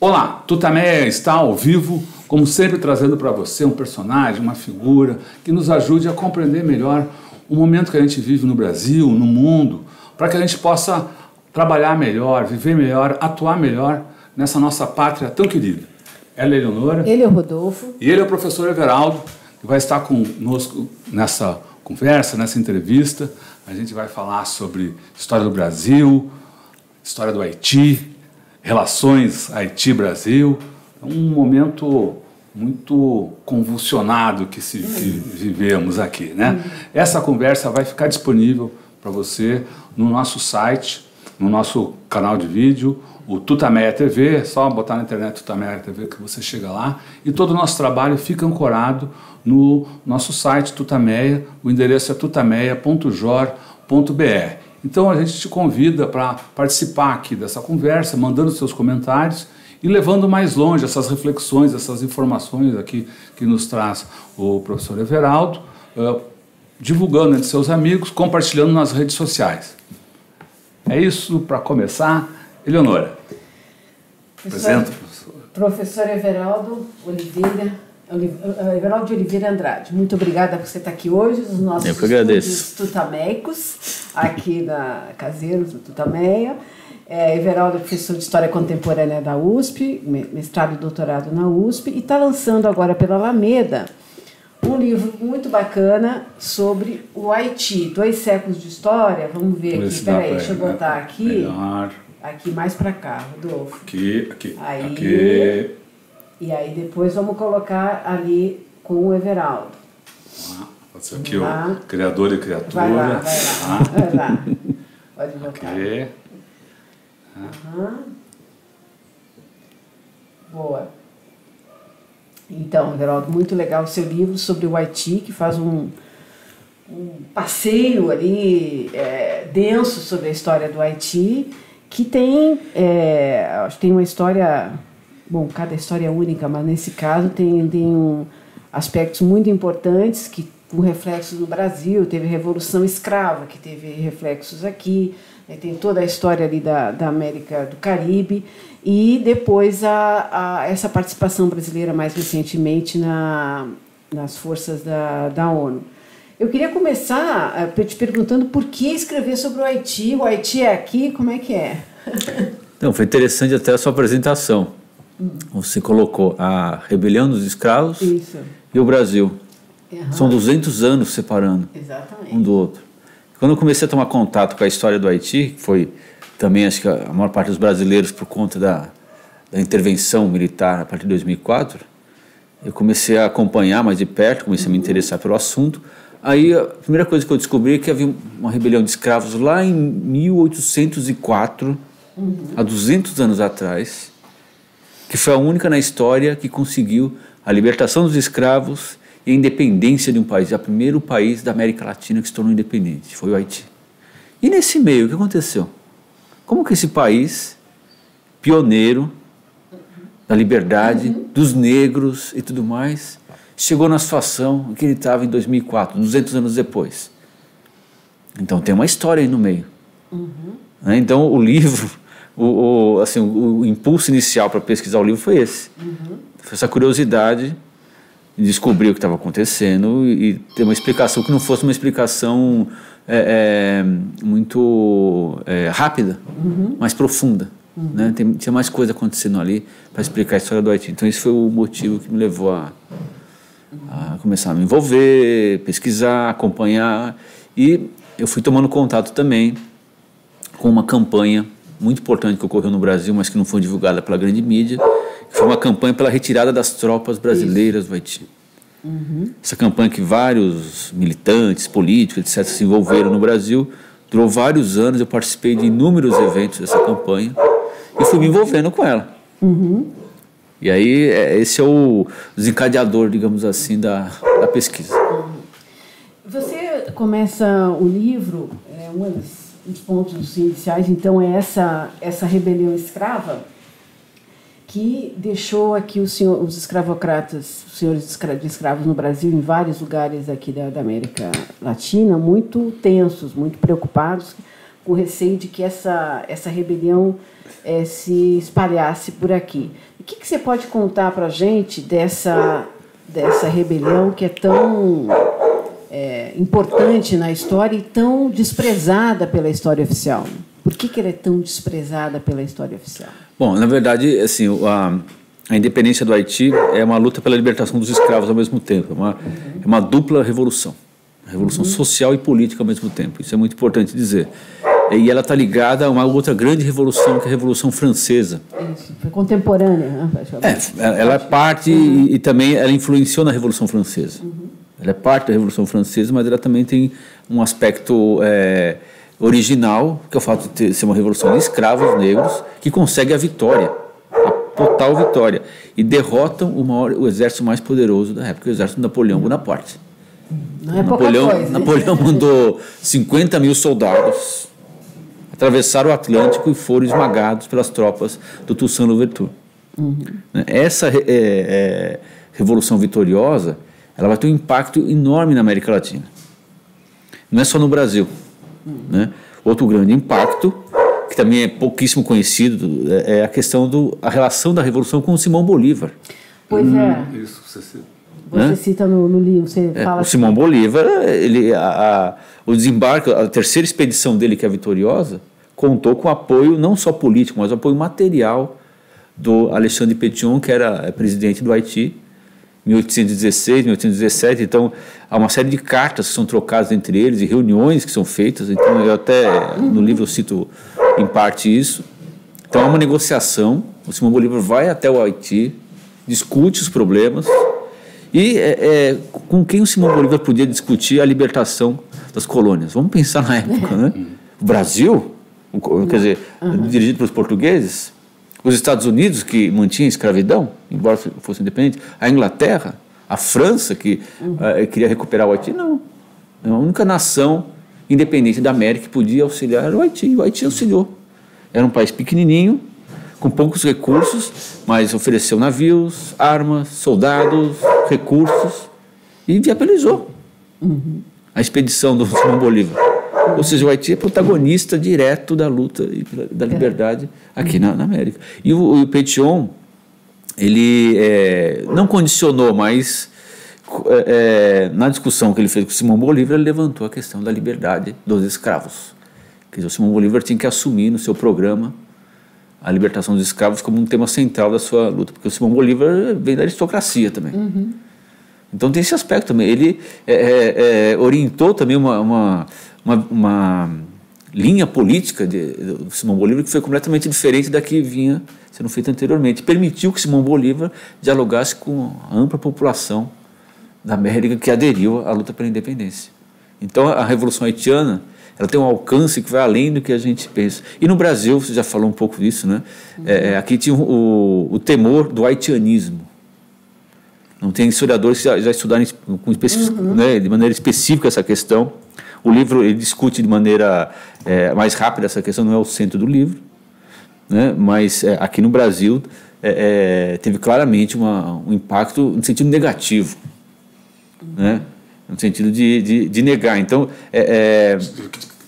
Olá, Tutameia está ao vivo, como sempre trazendo para você um personagem, uma figura que nos ajude a compreender melhor o momento que a gente vive no Brasil, no mundo, para que a gente possa trabalhar melhor, viver melhor, atuar melhor nessa nossa pátria tão querida. Ela é Eleonora. Ele é o Rodolfo. E ele é o professor Everaldo, que vai estar conosco nessa conversa, nessa entrevista. A gente vai falar sobre história do Brasil, história do Haiti, relações Haiti-Brasil. É um momento muito convulsionado que, se, vivemos aqui. Né? Essa conversa vai ficar disponível para você no nosso site, no nosso canal de vídeo, o Tutameia TV, é só botar na internet Tutameia TV que você chega lá. E todo o nosso trabalho fica ancorado no nosso site Tutameia, o endereço é tutameia.jor.br. Então a gente te convida para participar aqui dessa conversa, mandando seus comentários e levando mais longe essas reflexões, essas informações aqui que nos traz o professor Everaldo, uh, divulgando entre seus amigos, compartilhando nas redes sociais. É isso para começar. Eleonora, apresenta, professor. Professor Everaldo Oliveira, Everaldo de Oliveira Andrade, muito obrigada por você estar aqui hoje, nos nossos Eu que agradeço. tutameicos, aqui na Caseiros, do Tutameia. É, Everaldo é professor de História Contemporânea da USP, mestrado e doutorado na USP, e está lançando agora pela Alameda um livro muito bacana sobre o Haiti, dois séculos de história. Vamos ver aqui, espera aí, deixa eu botar aqui. Melhor. Aqui mais para cá, Rodolfo. Aqui, aqui, Aí, aqui. E aí depois vamos colocar ali com o Everaldo. Ah, Pode ser aqui, Lá. o criador e criatura. Vai lá, vai lá. Ah, Vai lá. Pode botar. aqui. Aham. Boa. Então, Everaldo, muito legal o seu livro sobre o Haiti, que faz um, um passeio ali é, denso sobre a história do Haiti, que tem, é, tem uma história, bom, cada história é única, mas nesse caso tem, tem um, aspectos muito importantes que com reflexos no Brasil, teve a Revolução Escrava, que teve reflexos aqui, né, tem toda a história ali da, da América do Caribe, e depois a, a, essa participação brasileira mais recentemente na, nas forças da, da ONU. Eu queria começar eh, te perguntando por que escrever sobre o Haiti, o Haiti é aqui, como é que é? Então, foi interessante até a sua apresentação. Você colocou a rebelião dos escravos Isso. e o Brasil. Aham. São 200 anos separando Exatamente. um do outro. Quando eu comecei a tomar contato com a história do Haiti, que foi também acho que a maior parte dos brasileiros por conta da, da intervenção militar a partir de 2004, eu comecei a acompanhar mais de perto, comecei a me interessar pelo assunto. Aí a primeira coisa que eu descobri é que havia uma rebelião de escravos lá em 1804, há 200 anos atrás, que foi a única na história que conseguiu a libertação dos escravos e a independência de um país. É o primeiro país da América Latina que se tornou independente, foi o Haiti. E nesse meio, o que aconteceu? Como que esse país, pioneiro da liberdade, dos negros e tudo mais, chegou na situação em que ele estava em 2004, 200 anos depois? Então tem uma história aí no meio. Né? Então o livro, o, o, assim, o, o impulso inicial para pesquisar o livro foi esse. Foi essa curiosidade de descobrir o que estava acontecendo e, e ter uma explicação que não fosse uma explicação é, é, muito é, rápida, mais profunda. Né? Tem, tinha mais coisa acontecendo ali para explicar a história do Haiti. Então esse foi o motivo que me levou a, a começar a me envolver, pesquisar, acompanhar e eu fui tomando contato também com uma campanha muito importante que ocorreu no Brasil, mas que não foi divulgada pela grande mídia, que foi uma campanha pela retirada das tropas brasileiras do Haiti. Essa campanha que vários militantes, políticos, etc., se envolveram no Brasil, durou vários anos, eu participei de inúmeros eventos dessa campanha e fui me envolvendo com ela. E aí, é, esse é o desencadeador, digamos assim, da, da pesquisa. Você começa o livro, é, um dos pontos iniciais, então, é essa, essa rebelião escrava que deixou aqui os, senhor, os escravocratas, os senhores de escravos no Brasil, em vários lugares aqui da, da América Latina, muito tensos, muito preocupados com receio de que essa, essa rebelião é, se espalhasse por aqui. O que, que você pode contar para a gente dessa, dessa rebelião que é tão é, importante na história e tão desprezada pela história oficial? Por que, que ela é tão desprezada pela história oficial? Bom, na verdade, assim, a, a independência do Haiti é uma luta pela libertação dos escravos ao mesmo tempo. É uma, uhum. é uma dupla revolução. Revolução uhum. social e política ao mesmo tempo. Isso é muito importante dizer. E ela está ligada a uma outra grande revolução, que é a Revolução Francesa. Isso, foi contemporânea. Né? É, ela é parte uhum. e, e, também ela influenciou na Revolução Francesa. Uhum. Ela é parte da Revolução Francesa, mas ela também tem um aspecto é, original, que é o fato de ter, ser uma revolução de escravos negros, que consegue a vitória, a total vitória, e derrotam o, maior, o exército mais poderoso da época, o exército de Napoleão Bonaparte. Não é Napoleão, coisa, Napoleão mandou 50 mil soldados atravessaram o Atlântico e foram esmagados pelas tropas do Toussaint Louverture. Uhum. Essa é, é, revolução vitoriosa, ela vai ter um impacto enorme na América Latina. Não é só no Brasil. Né? Outro grande impacto, que também é pouquíssimo conhecido, é, é a questão da relação da revolução com o Simão Bolívar. Pois hum, é. Isso, você você né? cita no, no, livro, você é, fala. O Simão assim. Bolívar, ele, a, a, o desembarque, a terceira expedição dele, que é vitoriosa, contou com apoio não só político, mas apoio material do Alexandre Petion, que era é, presidente do Haiti, 1816, 1817. Então, há uma série de cartas que são trocadas entre eles e reuniões que são feitas. Então, eu até no livro eu cito em parte isso. Então, há uma negociação. O Simão Bolívar vai até o Haiti, discute os problemas e é, é, com quem o Simão Bolívar podia discutir a libertação das colônias? Vamos pensar na época, né? O Brasil, quer dizer, uhum. dirigido pelos portugueses, os Estados Unidos, que mantinha a escravidão, embora fosse independente, a Inglaterra, a França, que uhum. uh, queria recuperar o Haiti, não. É a única nação independente da América que podia auxiliar era o Haiti. O Haiti auxiliou. Era um país pequenininho, com poucos recursos, mas ofereceu navios, armas, soldados, recursos e viabilizou uhum. a expedição do Simão Bolívar. Ou seja, o Haiti é protagonista direto da luta da é. liberdade aqui na, na América. E o, o Petion, ele é, não condicionou, mas é, é, na discussão que ele fez com Simão Bolívar, ele levantou a questão da liberdade dos escravos. Quer dizer, o Simão Bolívar tinha que assumir no seu programa a libertação dos escravos como um tema central da sua luta, porque o Simão Bolívar vem da aristocracia também. Uhum. Então tem esse aspecto também. Ele é, é orientou também uma, uma, uma, uma linha política de, de Simão Bolívar que foi completamente diferente da que vinha sendo feita anteriormente. Permitiu que Simão Bolívar dialogasse com a ampla população da América que aderiu à luta pela independência. Então a Revolução Haitiana ela tem um alcance que vai além do que a gente pensa. E no Brasil, você já falou um pouco disso, né? Uhum. É, aqui tinha o, o, temor do haitianismo. Não tem historiadores que já, já estudaram uhum. né, de maneira específica essa questão. O livro ele discute de maneira é, mais rápida essa questão, não é o centro do livro, né? mas é, aqui no Brasil é, é teve claramente uma, um impacto no sentido negativo. Uhum. Né? no sentido de, de, de negar. Então, é, é,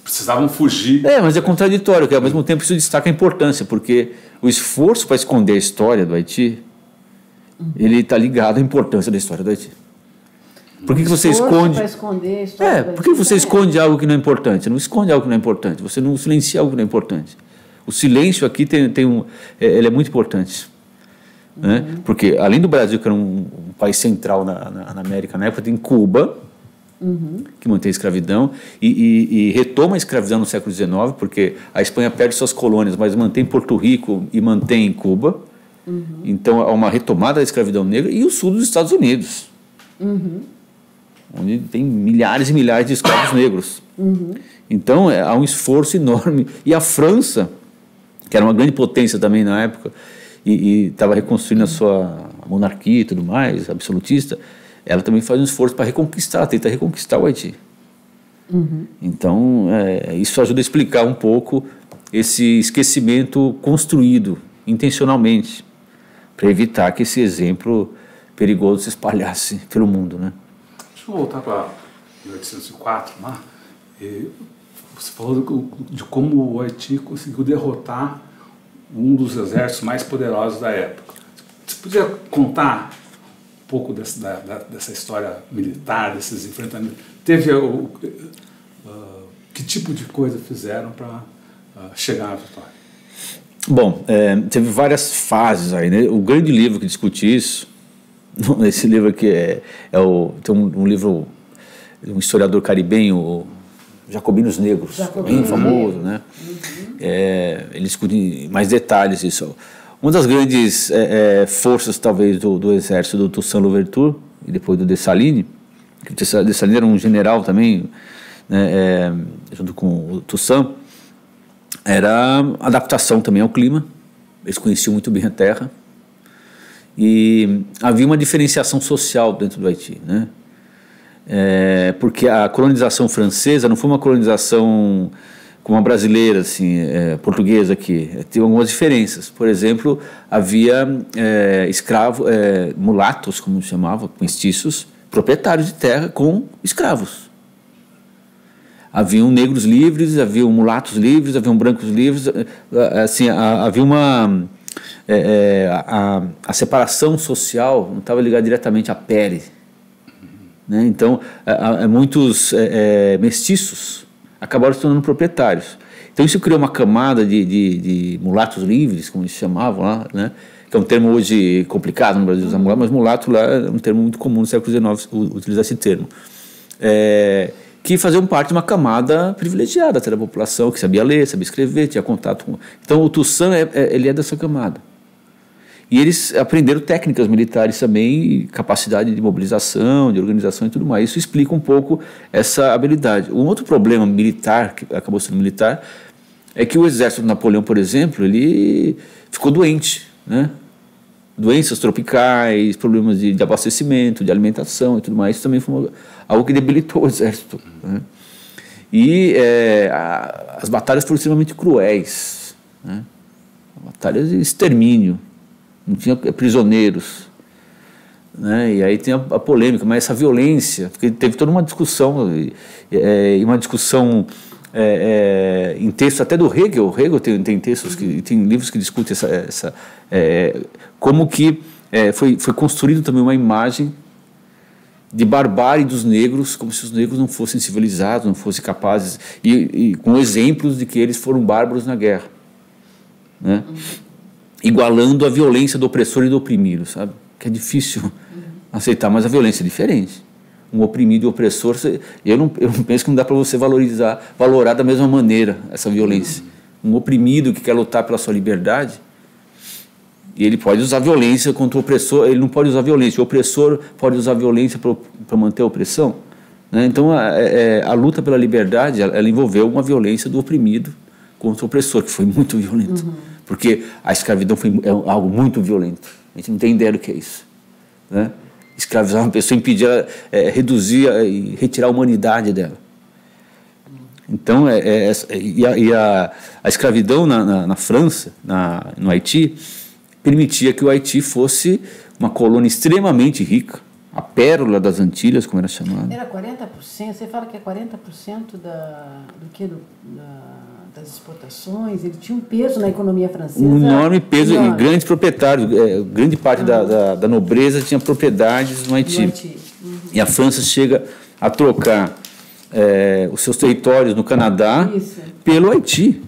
precisavam fugir. É, mas é contraditório, que ao mesmo tempo isso destaca a importância, porque o esforço para esconder a história do Haiti, ele está ligado à importância da história do Haiti. Por que, que você esconde? É, por que você esconde algo que não é importante? Não esconde algo que não é importante. Você não silencia algo que não é importante. O silêncio aqui tem, tem um, é, ele é muito importante. Né? Uhum. Porque além do Brasil, que era um, um país central na, na, na, América na época, tem Cuba, uhum. que mantém a escravidão, e, e, e, retoma a escravidão no século XIX, porque a Espanha perde suas colônias, mas mantém Porto Rico e mantém Cuba. Uhum. Então há uma retomada da escravidão negra, e o sul dos Estados Unidos. Uhum onde tem milhares e milhares de escravos negros. Uhum. Então é, há um esforço enorme. E a França, que era uma grande potência também na época, e estava reconstruindo a sua monarquia e tudo mais, absolutista, ela também faz um esforço para reconquistar, tenta reconquistar o Haiti. Uhum. Então, é, isso ajuda a explicar um pouco esse esquecimento construído intencionalmente, para evitar que esse exemplo perigoso se espalhasse pelo mundo, né? Eu voltar para 1804 lá. E você falou de como o Haiti conseguiu derrotar um dos exércitos mais poderosos da época. Você podia contar um pouco dessa, da, dessa história militar, desses enfrentamentos? Teve o, uh, que tipo de coisa fizeram para uh, chegar à vitória? Bom, é, teve várias fases aí, né? O grande livro que discute isso, esse livro aqui é, é o, tem um, um livro um historiador caribenho, Jacobinos Negros, bem famoso, né? Uhum. É, ele discute mais detalhes isso. Uma das grandes é, é, forças, talvez, do, do exército do Toussaint Louverture, e depois do Dessalines, que o Dessalines era um general também, né, é, junto com o Toussaint, era adaptação também ao clima, eles conheciam muito bem a terra, e havia uma diferenciação social dentro do Haiti, né? É, porque a colonização francesa não foi uma colonização como a brasileira, assim, é, portuguesa aqui. É, tem algumas diferenças. Por exemplo, havia é, escravos, é, mulatos, como se chamava, mestiços, proprietários de terra com escravos. Haviam negros livres, haviam mulatos livres, haviam brancos livres. É, assim, havia uma a, a, separação social não estava ligada diretamente à pele né? Então, a, a, muitos é, é, mestiços acabaram se tornando proprietários. Então, isso criou uma camada de, de, de mulatos livres, como eles chamavam lá, né? que é um termo hoje complicado no Brasil usar mulato, mas mulato lá é um termo muito comum no século XIX utilizar esse termo. É, que faziam parte de uma camada privilegiada da população, que sabia ler, sabia escrever, tinha contato com... Então, o Toussaint, é, é, ele é dessa camada. E eles aprenderam técnicas militares também, capacidade de mobilização, de organização e tudo mais. Isso explica um pouco essa habilidade. Um outro problema militar, que acabou sendo militar, é que o exército de Napoleão, por exemplo, ele ficou doente, né? Doenças tropicais, problemas de, de abastecimento, de alimentação e tudo mais. Isso também foi uma, algo que debilitou o exército. Né? E é, a, as batalhas foram extremamente cruéis, né? batalhas de extermínio não tinha prisioneiros. Né? E aí tem a, a, polêmica, mas essa violência, porque teve toda uma discussão, e, é, uma discussão é, é, em textos até do Hegel, Hegel tem, tem textos, que, tem livros que discutem essa, essa é, como que é, foi, foi construído também uma imagem de barbárie dos negros, como se os negros não fossem civilizados, não fossem capazes, e, e com exemplos de que eles foram bárbaros na guerra. Né? igualando a violência do opressor e do oprimido, sabe? Que é difícil uhum. aceitar, mas a violência é diferente. Um oprimido e opressor, eu não, eu penso que não dá para você valorizar, valorar da mesma maneira essa violência. Um oprimido que quer lutar pela sua liberdade, e ele pode usar violência contra o opressor, ele não pode usar violência, o opressor pode usar violência para manter a opressão. Né? Então, a, a, é, a, luta pela liberdade, ela, ela, envolveu uma violência do oprimido contra o opressor, que foi muito violento. Uhum porque a escravidão foi é algo muito violento. A gente não tem ideia do que é isso. Né? Escravizar uma pessoa, impedir, é, reduzir e retirar a humanidade dela. Então, é, é, é, e, a, e a, a escravidão na, na, na França, na, no Haiti, permitia que o Haiti fosse uma colônia extremamente rica, a pérola das Antilhas, como era chamada. Era 40%, você fala que é 40% da, do que? Do, da das exportações, ele tinha um peso na economia francesa. Um enorme peso, enorme. e grandes proprietários, é, grande parte da, da, da, nobreza tinha propriedades no Haiti. No Haiti. Uhum. E a França chega a trocar é, os seus territórios no Canadá Isso. pelo Haiti.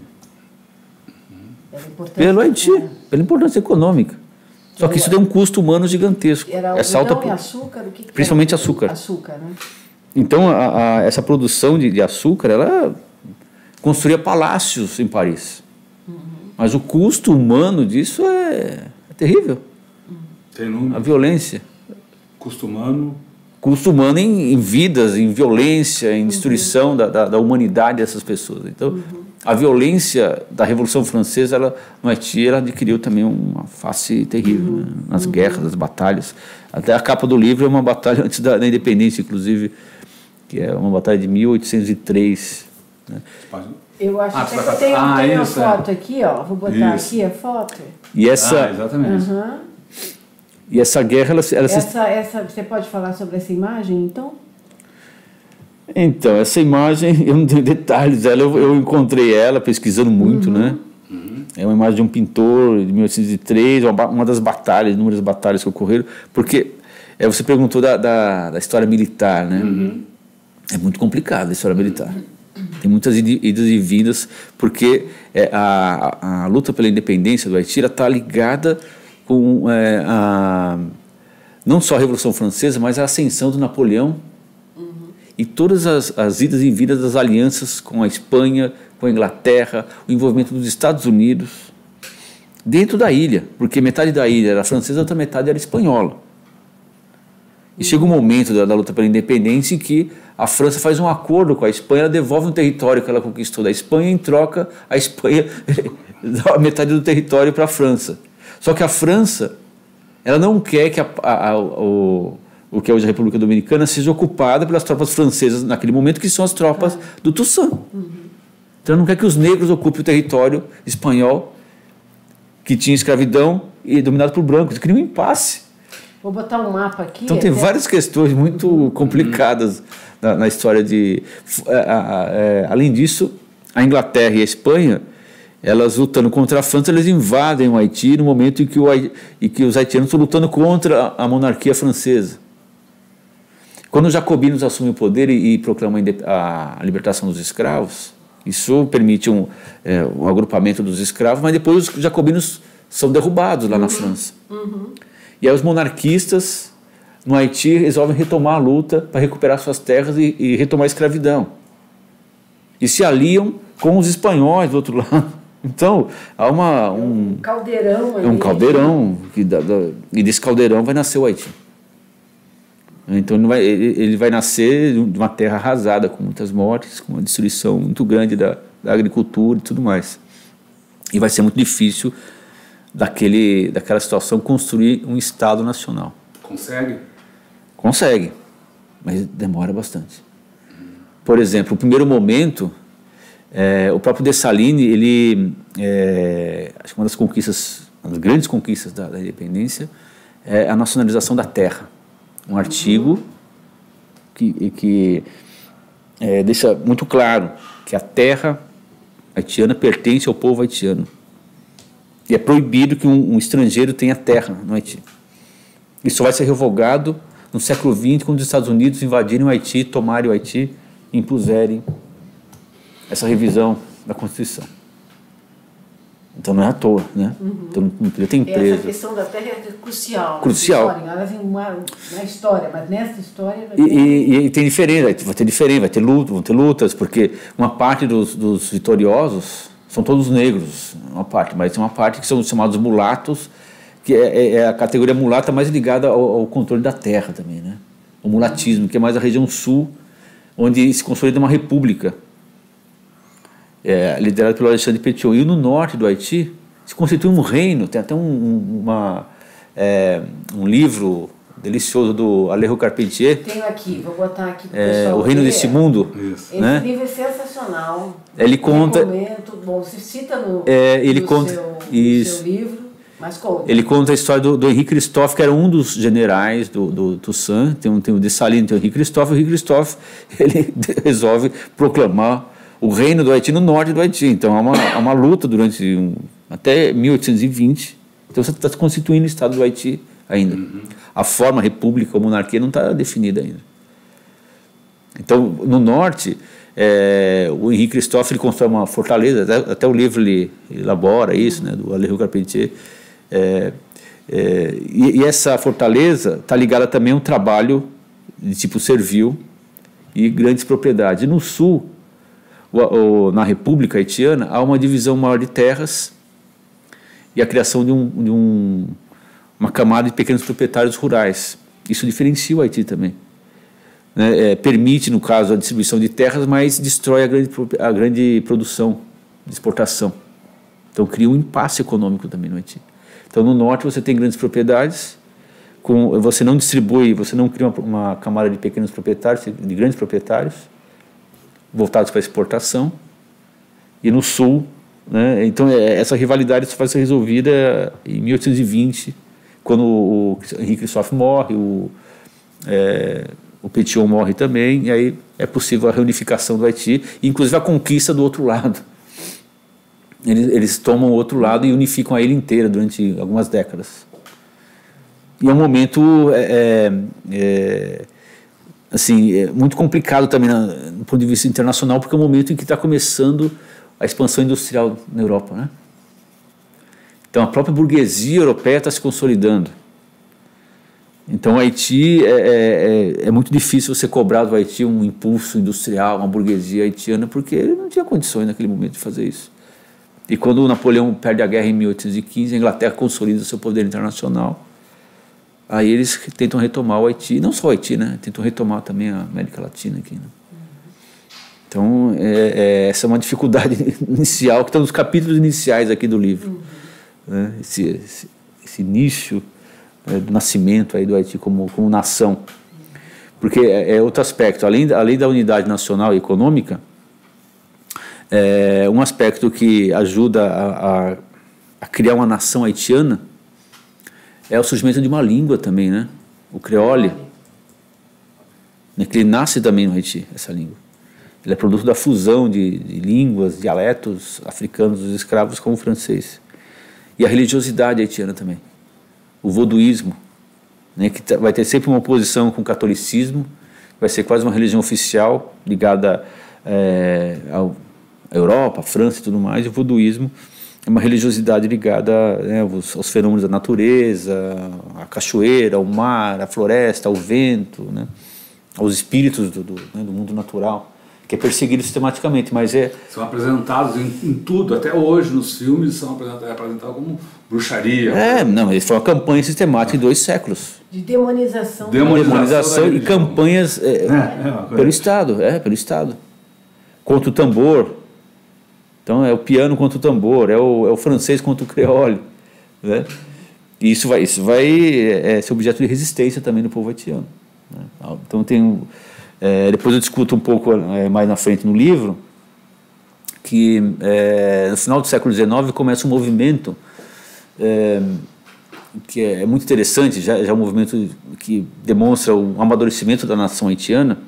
Pelo Haiti, pela importância econômica. Só que isso deu um custo humano gigantesco. Era essa alta, açúcar? O que que principalmente era? açúcar. Açúcar, né? Então, a, a, essa produção de, de açúcar, ela construía palácios em Paris. Uhum. Mas o custo humano disso é, é terrível. Tem número. A violência. Custo humano. Custo humano em, em vidas, em violência, em destruição uhum. da, da, da, humanidade dessas pessoas. Então, uhum. a violência da Revolução Francesa, ela, no Haiti, ela adquiriu também uma face terrível, né? Uhum. nas guerras, nas batalhas. Até a capa do livro é uma batalha antes da, da independência, inclusive, que é uma batalha de 1803 né? Eu acho ah, que tem, tem ah, uma isso, foto é. aqui, ó. Vou botar isso. aqui a foto. E essa, ah, exatamente. Uhum. E essa guerra, ela, ela essa, se... essa, você pode falar sobre essa imagem, então? Então, essa imagem, eu não tenho detalhes dela, eu, eu encontrei ela pesquisando muito, Uhum. né? É uma imagem de um pintor de 1803, uma, das batalhas, inúmeras batalhas que ocorreram, porque é, você perguntou da, da, da história militar, né? É muito complicado a história militar. Tem muitas idas e vindas, porque é, a, a, a luta pela independência do Haiti está ligada com é, a, não só a Revolução Francesa, mas a ascensão do Napoleão e todas as, as idas e vindas das alianças com a Espanha, com a Inglaterra, o envolvimento dos Estados Unidos dentro da ilha, porque metade da ilha era francesa, outra metade era espanhola. E chega um momento da, da luta pela independência em que a França faz um acordo com a Espanha, ela devolve um território que ela conquistou da Espanha, em troca a Espanha dá metade do território para a França. Só que a França, ela não quer que a, a- a- o, o que é hoje a República Dominicana seja ocupada pelas tropas francesas naquele momento, que são as tropas do Toussaint. Então ela não quer que os negros ocupem o território espanhol, que tinha escravidão e dominado por brancos. Cria um impasse. Vou botar um mapa aqui. Então tem até- várias questões muito complicadas na, na história de. é, além disso, a Inglaterra e a Espanha, elas lutando contra a França, eles invadem o Haiti no momento em que, o, em que os haitianos estão lutando contra a, monarquia francesa. Quando os jacobinos assumem o poder e, e proclamam a a, libertação dos escravos, isso permite um, é, um agrupamento dos escravos, mas depois os jacobinos são derrubados lá na França. E aí os monarquistas no Haiti resolvem retomar a luta para recuperar suas terras e, e retomar a escravidão. E se aliam com os espanhóis do outro lado. Então, há uma, um, Um caldeirão ali. é um caldeirão, que da- e desse caldeirão vai nascer o Haiti. Então ele vai, ele vai nascer de uma terra arrasada, com muitas mortes, com uma destruição muito grande da, da agricultura e tudo mais. E vai ser muito difícil daquele, daquela situação construir um Estado nacional. Consegue? Consegue, mas demora bastante. Por exemplo, o primeiro momento, é, o próprio Dessalines, ele, é, acho que uma das conquistas, uma das grandes conquistas da, da independência é a nacionalização da terra. Um artigo que, que é, deixa muito claro que a terra haitiana pertence ao povo haitiano. E é proibido que um, um estrangeiro tenha terra no Haiti. Isso vai ser revogado no século XX, quando os Estados Unidos invadirem o Haiti, tomarem o Haiti e impuserem essa revisão da Constituição. Então não é à toa, né? Então não podia ter Essa empresa. questão da terra é crucial. Crucial. Ela vem uma, na história, mas nessa história... vai E, ter- e, e tem diferença, vai ter diferença, vai ter luta, vão ter lutas, porque uma parte dos, dos vitoriosos são todos negros, uma parte, mas tem uma parte que são chamados mulatos, que é, é- é a categoria mulata mais ligada ao, ao controle da terra também, né? O mulatismo, que é mais a região sul, onde se consolida uma república, é, liderada pelo Alexandre Petion. E no norte do Haiti se constitui um reino, tem até um- uma, é, um livro delicioso do Alejo Carpentier, Tenho aqui, vou botar aqui pro é, pessoal O Reino desse Mundo. Isso. Esse né? livro é sensacional. Ele conta- Recomendo. Bom, você cita no, É, ele no conta- seu, no isso. seu livro, mas conta. Ele conta a história do, do Henri Christophe, que era um dos generais do, do Toussaint. Tem, um, tem o Dessalines, tem o Henri Christophe. O Henri Christophe ele resolve proclamar o reino do Haiti no norte do Haiti. Então há uma, há uma luta durante um, até 1820. Então você está se constituindo o Estado do Haiti ainda. A forma, república ou monarquia não está definida ainda. Então, no norte, é, o Henri Christophe ele constrói uma fortaleza, até, até o livro ele, elabora isso, né, do Alejo Carpentier. É, é, e, e essa fortaleza está ligada também a um trabalho de tipo servil e grandes propriedades. No sul, o, o, na República Haitiana, há uma divisão maior de terras e a criação de, um, de um, uma camada de pequenos proprietários rurais. Isso diferencia o Haiti também né, é, permite, no caso, a distribuição de terras, mas destrói a grande, a grande produção de exportação. Então cria um impasse econômico também no Haiti. Então no norte você tem grandes propriedades, com, você não distribui, você não cria uma, uma camada de pequenos proprietários, de grandes proprietários, voltados para exportação. E no sul, né, então é, essa rivalidade só vai ser resolvida em 1820, quando o Henrique Christophe morre, o, é, o Petion morre também, e aí é possível a reunificação do Haiti, inclusive a conquista do outro lado. Eles, eles tomam o outro lado e unificam a ilha inteira durante algumas décadas. E é um momento é, é, é assim, é muito complicado também na, do ponto de vista internacional, porque é um momento em que está começando a expansão industrial na Europa. Né? Então a própria burguesia europeia está se consolidando. Então, o Haiti é, é, é, é, muito difícil você cobrar do Haiti um impulso industrial, uma burguesia haitiana, porque ele não tinha condições naquele momento de fazer isso. E quando Napoleão perde a guerra em 1815, a Inglaterra consolida seu poder internacional. Aí eles tentam retomar o Haiti, não só o Haiti, né? Tentam retomar também a América Latina aqui. Né? Então, é, é, essa é uma dificuldade inicial que está nos capítulos iniciais aqui do livro. Né? Esse, esse, esse início é, do nascimento aí do Haiti como, como nação. Porque é, é outro aspecto, além, além da unidade nacional e econômica, é um aspecto que ajuda a, a, a criar uma nação haitiana é o surgimento de uma língua também, né? O creole. Né? Que ele nasce também no Haiti, essa língua. Ele é produto da fusão de, de línguas, dialetos africanos dos escravos com o francês. E a religiosidade haitiana também. O voduísmo, né, que tá, vai ter sempre uma oposição com o catolicismo, vai ser quase uma religião oficial ligada é, ao, à Europa, à França e tudo mais, e o voduísmo é uma religiosidade ligada né, aos, aos, fenômenos da natureza, à cachoeira, ao mar, à floresta, ao vento, né, aos espíritos do, do, né, do mundo natural que é perseguido sistematicamente, mas é... São apresentados em, em tudo, até hoje nos filmes são apresentados, é apresentado como bruxaria. É, não, foi uma campanha sistemática em dois séculos. De demonização. Demonização, demonização e campanhas é, é, é pelo Estado, é, pelo Estado. Contra o tambor. Então é o piano contra o tambor, é o, é o francês contra o creole, né? E isso vai, isso vai é, ser objeto de resistência também no povo haitiano. Né? Então tem é, depois eu discuto um pouco é, mais na frente no livro que é, no final do século XIX começa um movimento é, que é, é muito interessante, já, já é um movimento que demonstra o amadurecimento da nação haitiana,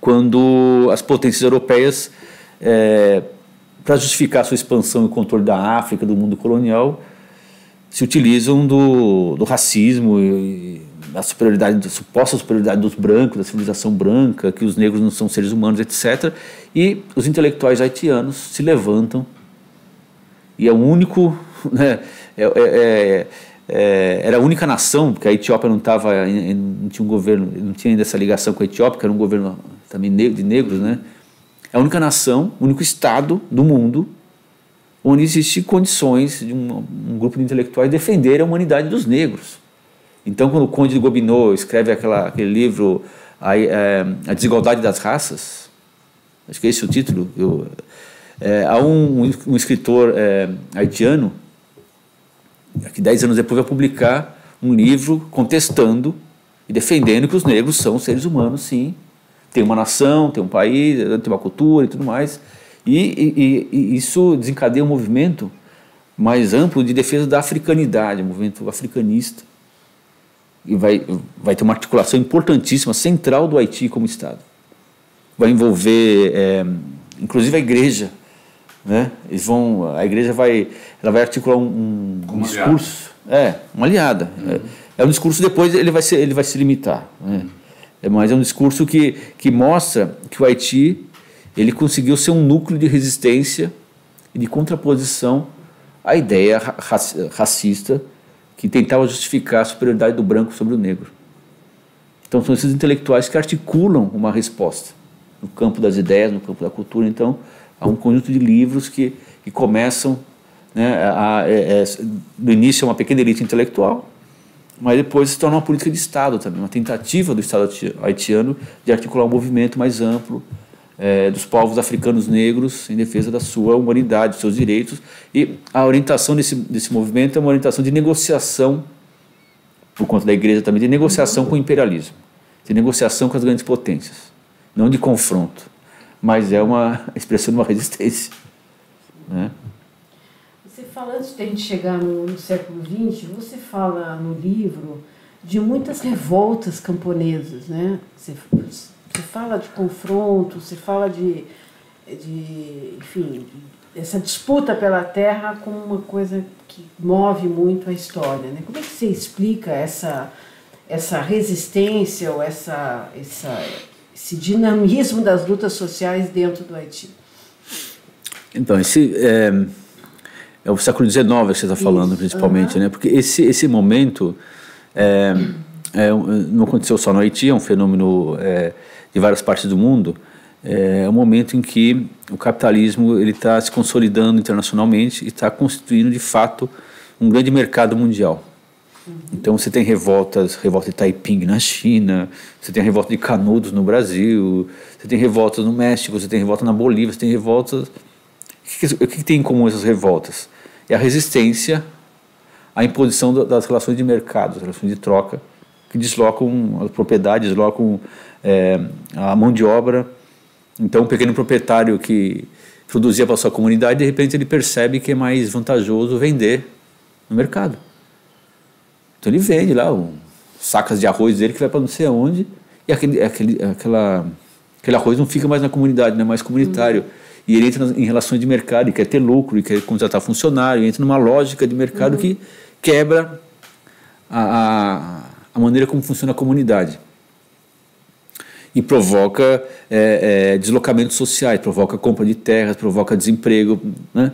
quando as potências europeias, é, para justificar sua expansão e controle da África, do mundo colonial, se utilizam do, do racismo e, da superioridade, da suposta superioridade dos brancos, da civilização branca, que os negros não são seres humanos, etc. E os intelectuais haitianos se levantam e é o único, né, é, é, é, é, era a única nação, porque a Etiópia não estava, não tinha um governo, não tinha ainda essa ligação com a Etiópia, que era um governo também de negros, né? É a única nação, o único estado do mundo onde existem condições de um, um grupo de intelectuais defender a humanidade dos negros. Então, quando o Conde de Gobineau escreve aquela, aquele livro a, é, a, Desigualdade das Raças, acho que é esse o título, eu, é, há um, um escritor é, haitiano que dez anos depois vai publicar um livro contestando e defendendo que os negros são seres humanos, sim. Tem uma nação, tem um país, tem uma cultura e tudo mais. E, e, e isso desencadeia um movimento mais amplo de defesa da africanidade, um movimento africanista e vai, vai ter uma articulação importantíssima, central do Haiti como Estado. Vai envolver, é, inclusive, a igreja. Né? Eles vão, a igreja vai, ela vai articular um, um discurso. É, uma aliada. Uhum. É, é, um discurso, depois ele vai, ser, ele vai se limitar. Né? Uhum. É, mas é um discurso que, que mostra que o Haiti ele conseguiu ser um núcleo de resistência e de contraposição à ideia racista que tentava justificar a superioridade do branco sobre o negro. Então são esses intelectuais que articulam uma resposta no campo das ideias, no campo da cultura. Então há um conjunto de livros que, que começam, né, a, a, é, é, no início é uma pequena elite intelectual, mas depois se torna uma política de Estado também, uma tentativa do Estado haitiano de articular um movimento mais amplo, é, dos povos africanos negros em defesa da sua humanidade, dos seus direitos. E a orientação desse, desse movimento é uma orientação de negociação, por conta da igreja também, de negociação com o imperialismo, de negociação com as grandes potências, não de confronto, mas é uma expressão de uma resistência. Né? Você fala, antes de a gente chegar no, no século XX, você fala no livro de muitas revoltas camponesas, né? Você, você fala de confronto, você fala de, de enfim, essa disputa pela terra como uma coisa que move muito a história, né? Como é que você explica essa essa resistência ou essa, essa esse dinamismo das lutas sociais dentro do Haiti? Então, esse é, é o século XIX que você está falando, Isso. principalmente, uhum. né? Porque esse, esse momento é, é, não aconteceu só no Haiti, é um fenômeno é, de várias partes do mundo. É um momento em que o capitalismo ele está se consolidando internacionalmente e está constituindo de fato um grande mercado mundial. Então você tem revoltas, revolta de Taiping na China, você tem revolta de Canudos no Brasil, você tem revoltas no México, você tem revolta na Bolívia, você tem revoltas. O que, o que tem em comum essas revoltas? É a resistência à imposição das relações de mercado, as relações de troca, que deslocam as propriedades, deslocam é, a mão de obra. Então, um pequeno proprietário que produzia para sua comunidade, de repente ele percebe que é mais vantajoso vender no mercado. Então ele vende lá um, sacas de arroz dele que vai para não sei aonde e aquele, aquele, aquela, aquele arroz não fica mais na comunidade, não é mais comunitário. Uhum. E ele entra em relações de mercado e quer ter lucro e quer contratar funcionário, entra numa lógica de mercado uhum. que quebra a, a, a, maneira como funciona a comunidade. E provoca é, é, deslocamentos sociais, provoca compra de terras, provoca desemprego, né?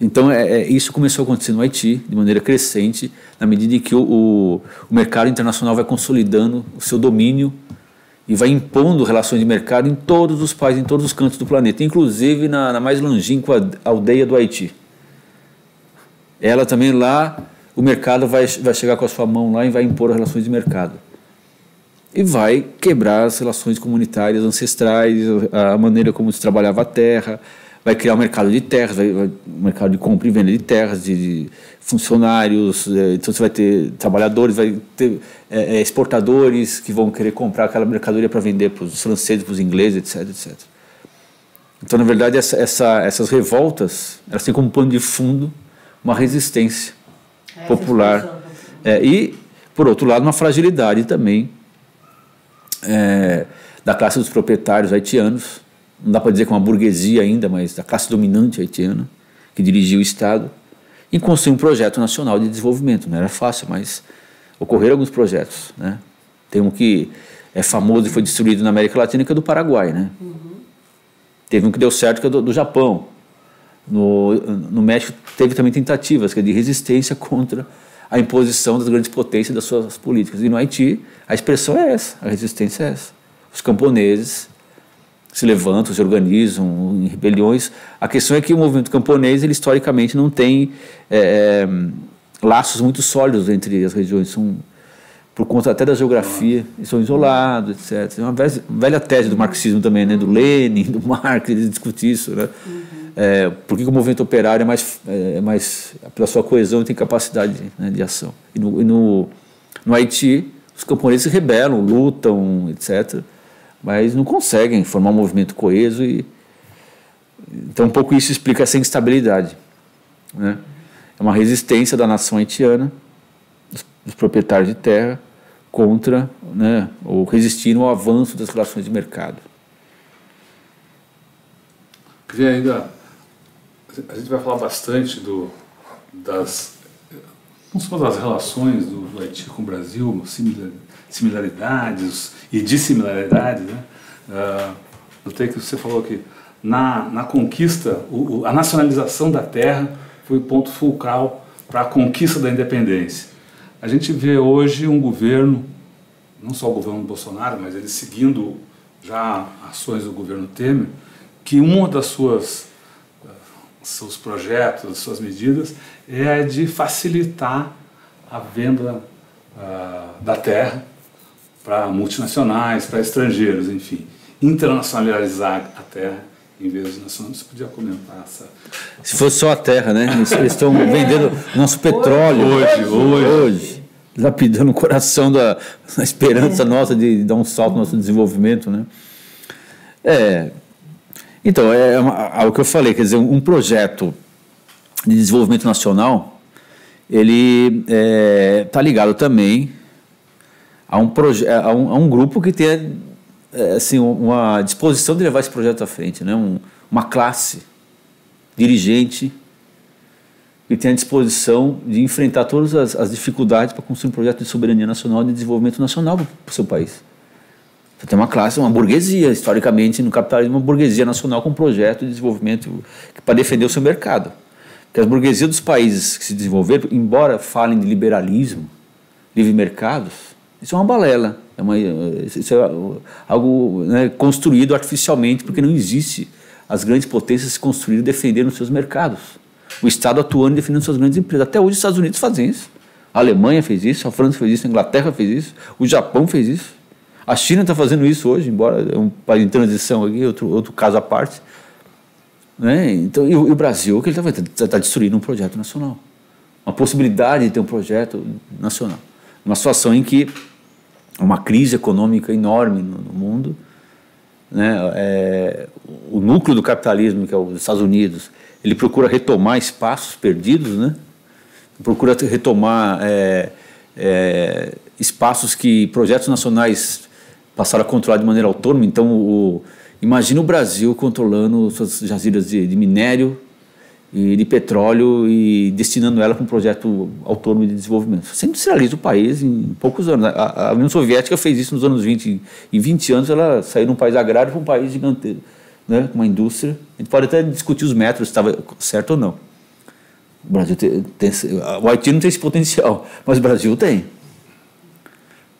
Então, é, é, isso começou a acontecer no Haiti de maneira crescente, na medida em que o, o, o, mercado internacional vai consolidando o seu domínio e vai impondo relações de mercado em todos os países, em todos os cantos do planeta, inclusive na, na mais longínqua aldeia do Haiti. Ela também lá, o mercado vai, vai chegar com a sua mão lá e vai impor relações de mercado. E vai quebrar as relações comunitárias ancestrais, a maneira como se trabalhava a terra, vai criar um mercado de terras, vai, vai, um mercado de compra e venda de terras, de, de funcionários, é, então você vai ter trabalhadores, vai ter é, é exportadores que vão querer comprar aquela mercadoria para vender para os franceses, para os ingleses, etc, etc. Então, na verdade, essa, essa, essas revoltas, elas têm como pano de fundo uma resistência é, popular. É, e, por outro lado, uma fragilidade também é, da classe dos proprietários haitianos, não dá para dizer que é uma burguesia ainda, mas da classe dominante haitiana, que dirigia o Estado, em construir um projeto nacional de desenvolvimento. Não era fácil, mas ocorreram alguns projetos. Né? Tem um que é famoso e foi destruído na América Latina, que é do Paraguai. Né? Uhum. Teve um que deu certo, que é do, do Japão. No, no México teve também tentativas que é de resistência contra a imposição das grandes potências das suas políticas. E no Haiti, a expressão é essa, a resistência é essa. Os camponeses se levantam, se organizam em rebeliões. A questão é que o movimento camponês, ele historicamente não tem é, é, laços muito sólidos entre as regiões. São, por conta até da geografia, eles são isolados, etc. É uma velha, velha tese do marxismo também, né? do Lenin, do Marx, eles discutem isso. Né? Uhum. É, por que o movimento operário é mais, é mais, pela sua coesão, tem capacidade né, de ação. E no, e no, no Haiti, os camponeses se rebelam, lutam, etc mas não conseguem formar um movimento coeso e então um pouco isso explica essa instabilidade, né? É uma resistência da nação haitiana, dos, proprietários de terra contra, né, ou resistindo ao avanço das relações de mercado. Queria ainda a gente vai falar bastante do das não só das relações do, do Haiti com o Brasil, similaridades e dissimilaridades, né? Uh, notei que você falou que na, na conquista, o, a nacionalização da terra foi o ponto fulcral para a conquista da independência. A gente vê hoje um governo, não só o governo Bolsonaro, mas ele seguindo já ações do governo Temer, que uma das suas ah, seus projetos, suas medidas é de facilitar a venda uh, da terra para multinacionais, para estrangeiros, enfim. Internacionalizar a terra em vez de nacional. Você podia comentar essa. Se fosse só a terra, né? Eles, estão vendendo nosso petróleo. Hoje, hoje. hoje. Lapidando o coração da, da esperança é. nossa de, de dar um salto no nosso desenvolvimento, né? É. Então, é, é o que eu falei, quer dizer, um projeto de desenvolvimento nacional, ele está é, tá ligado também há um, há um, há um grupo que tem é, assim, uma disposição de levar esse projeto à frente, né? Um, uma classe dirigente que tem a disposição de enfrentar todas as, as dificuldades para construir um projeto de soberania nacional e de desenvolvimento nacional para o seu país. Você tem uma classe, uma burguesia, historicamente no capitalismo, uma burguesia nacional com um projeto de desenvolvimento para defender o seu mercado. Porque as burguesias dos países que se desenvolveram, embora falem de liberalismo, livre mercados, isso é uma balela. É uma, isso é algo né, construído artificialmente, porque não existe as grandes potências se construírem defendendo os seus mercados. O Estado atuando e defendendo suas grandes empresas. Até hoje os Estados Unidos fazem isso. A Alemanha fez isso, a França fez isso, a Inglaterra fez isso, o Japão fez isso. A China está fazendo isso hoje, embora é um país em transição aqui, outro, outro caso à parte. Né? Então, e o, e o Brasil, que ele está? Está tá destruindo um projeto nacional. Uma possibilidade de ter um projeto nacional. Uma situação em que uma crise econômica enorme no, no mundo. Né? É, o núcleo do capitalismo, que é os Estados Unidos, ele procura retomar espaços perdidos, né? procura retomar é, é, espaços que projetos nacionais passaram a controlar de maneira autônoma. Então, o, imagina o Brasil controlando suas jazidas de, de minério, e de petróleo e destinando ela para um projeto autônomo de desenvolvimento. Você industrializa o país em poucos anos. A, a União Soviética fez isso nos anos 20. Em 20 anos ela saiu de um país agrário para um país gigante, né, uma indústria. A gente pode até discutir os métodos, se estava certo ou não. O Brasil tem, tem, o Haiti não tem esse potencial, mas o Brasil tem.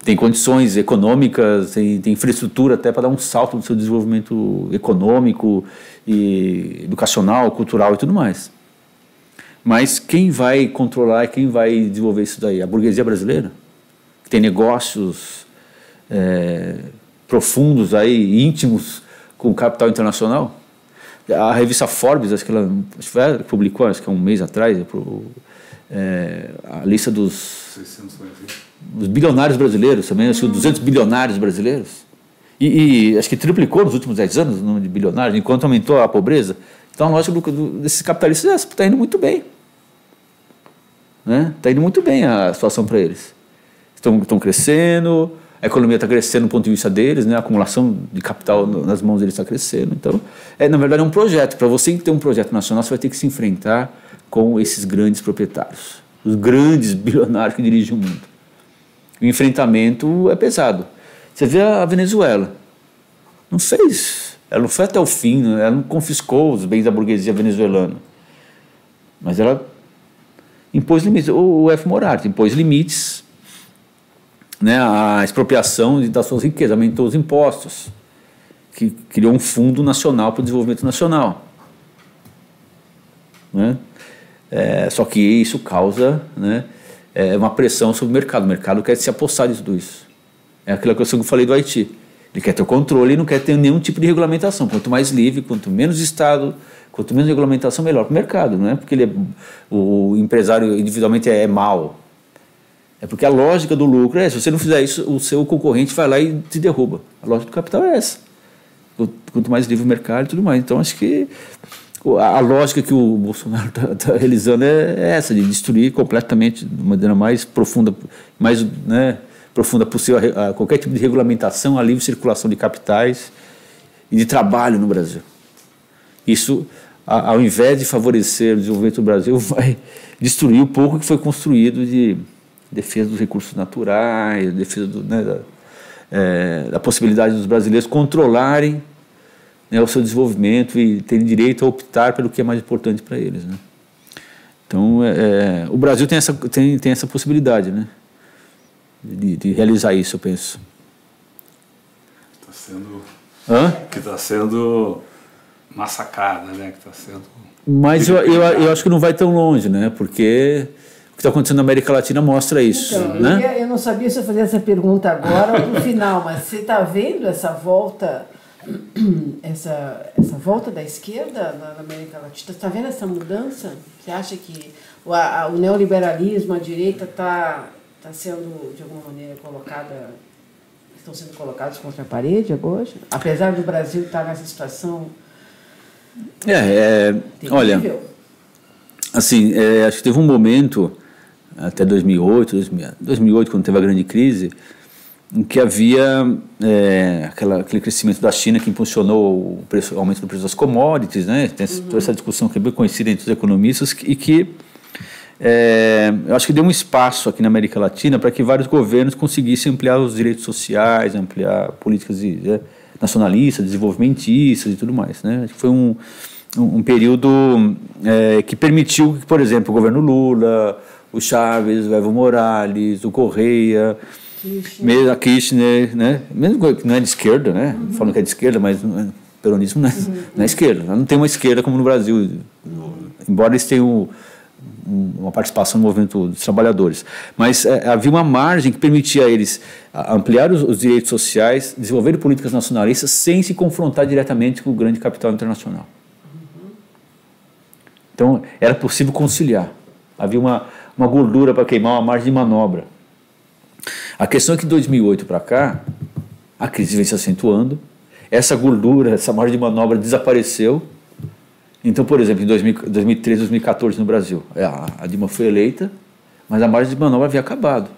Tem condições econômicas, tem, tem infraestrutura até para dar um salto no seu desenvolvimento econômico e educacional, cultural e tudo mais. Mas quem vai controlar, quem vai desenvolver isso daí? A burguesia brasileira, que tem negócios é, profundos aí, íntimos com o capital internacional. A revista Forbes, acho que ela, acho que publicou, acho que é um mês atrás, é, a lista dos, dos bilionários brasileiros também, acho que 200 bilionários brasileiros. E, e, acho que triplicou nos últimos 10 anos o número de bilionários, enquanto aumentou a pobreza. Então a lógica desses capitalistas é essa, está indo muito bem. Está né? Tá indo muito bem a situação para eles. Estão, crescendo, a economia está crescendo do ponto de vista deles, né? a acumulação de capital nas mãos deles está crescendo. Então, é, na verdade, é um projeto. Para você ter um projeto nacional, você vai ter que se enfrentar com esses grandes proprietários, os grandes bilionários que dirigem o mundo. O enfrentamento é pesado. Você vê a Venezuela. Não fez. Ela não foi até o fim, né? ela não confiscou os bens da burguesia venezuelana. Mas ela impôs limites. O F. Morales impôs limites né, à expropriação das suas riquezas, aumentou os impostos, que criou um fundo nacional para o desenvolvimento nacional. Né? É, só que isso causa né, é, uma pressão sobre o mercado. O mercado quer se apossar de tudo isso. É coisa que eu falei do Haiti. Ele quer ter o controle e não quer ter nenhum tipo de regulamentação. Quanto mais livre, quanto menos Estado, quanto menos regulamentação, melhor para o mercado. Não é porque ele é, o empresário individualmente é, é mal. É porque a lógica do lucro é: se você não fizer isso, o seu concorrente vai lá e te derruba. A lógica do capital é essa. Quanto mais livre o mercado e tudo mais. Então, acho que a lógica que o Bolsonaro está tá realizando é, é, essa, de destruir completamente, de maneira mais profunda, mais né, profunda possível a, a qualquer tipo de regulamentação, a livre circulação de capitais e de trabalho no Brasil. Isso, a, ao invés de favorecer o desenvolvimento do Brasil, vai destruir o pouco que foi construído de defesa dos recursos naturais, defesa do, né, da, é, da possibilidade dos brasileiros controlarem né, o seu desenvolvimento e terem direito a optar pelo que é mais importante para eles. Né? Então, é, é, o Brasil tem essa, tem, tem essa possibilidade, né? de, de realizar isso, eu penso. Está sendo. Hã? Que está sendo massacrada, né? Que está sendo. Mas eu, eu, eu acho que não vai tão longe, né? Porque o que está acontecendo na América Latina mostra isso. Então, né? eu, eu não sabia se eu fazer essa pergunta agora ou no final, mas você está vendo essa volta, essa, essa volta da esquerda na, América Latina? Está vendo essa mudança? Você acha que o, a, o neoliberalismo, a direita está está sendo, de alguma maneira, colocada, estão sendo colocados contra a parede hoje? Apesar do Brasil estar nessa situação é, é olha, assim, é, acho que teve um momento, até 2008, 2008, quando teve a grande crise, em que havia é, aquela, aquele crescimento da China que impulsionou o, preço, o aumento do preço das commodities, né? Tem uhum. toda essa discussão que é bem conhecida entre os economistas e que é, eu acho que deu um espaço aqui na América Latina para que vários governos conseguissem ampliar os direitos sociais, ampliar políticas de, de, nacionalistas, desenvolvimentistas e tudo mais, né? Acho que foi um, um, um período é, que permitiu que, por exemplo, o governo Lula, o Chaves, o Evo Morales, o Correia mesmo a Kirchner, né? Mesmo que não é de esquerda, né? Uhum. Falam que é de esquerda, mas não é, peronismo não é, uhum. não é esquerda. Não tem uma esquerda como no Brasil, embora eles tenham uma participação no movimento dos trabalhadores. Mas é, havia uma margem que permitia a eles ampliar os, os, direitos sociais, desenvolver políticas nacionalistas sem se confrontar diretamente com o grande capital internacional. Uhum. Então, era possível conciliar. Havia uma, uma gordura para queimar, uma margem de manobra. A questão é que de 2008 para cá, a crise vem se acentuando, essa gordura, essa margem de manobra desapareceu. Então, por exemplo, em 2013, 2014 no Brasil, é, a Dilma foi eleita, mas a margem de manobra havia acabado.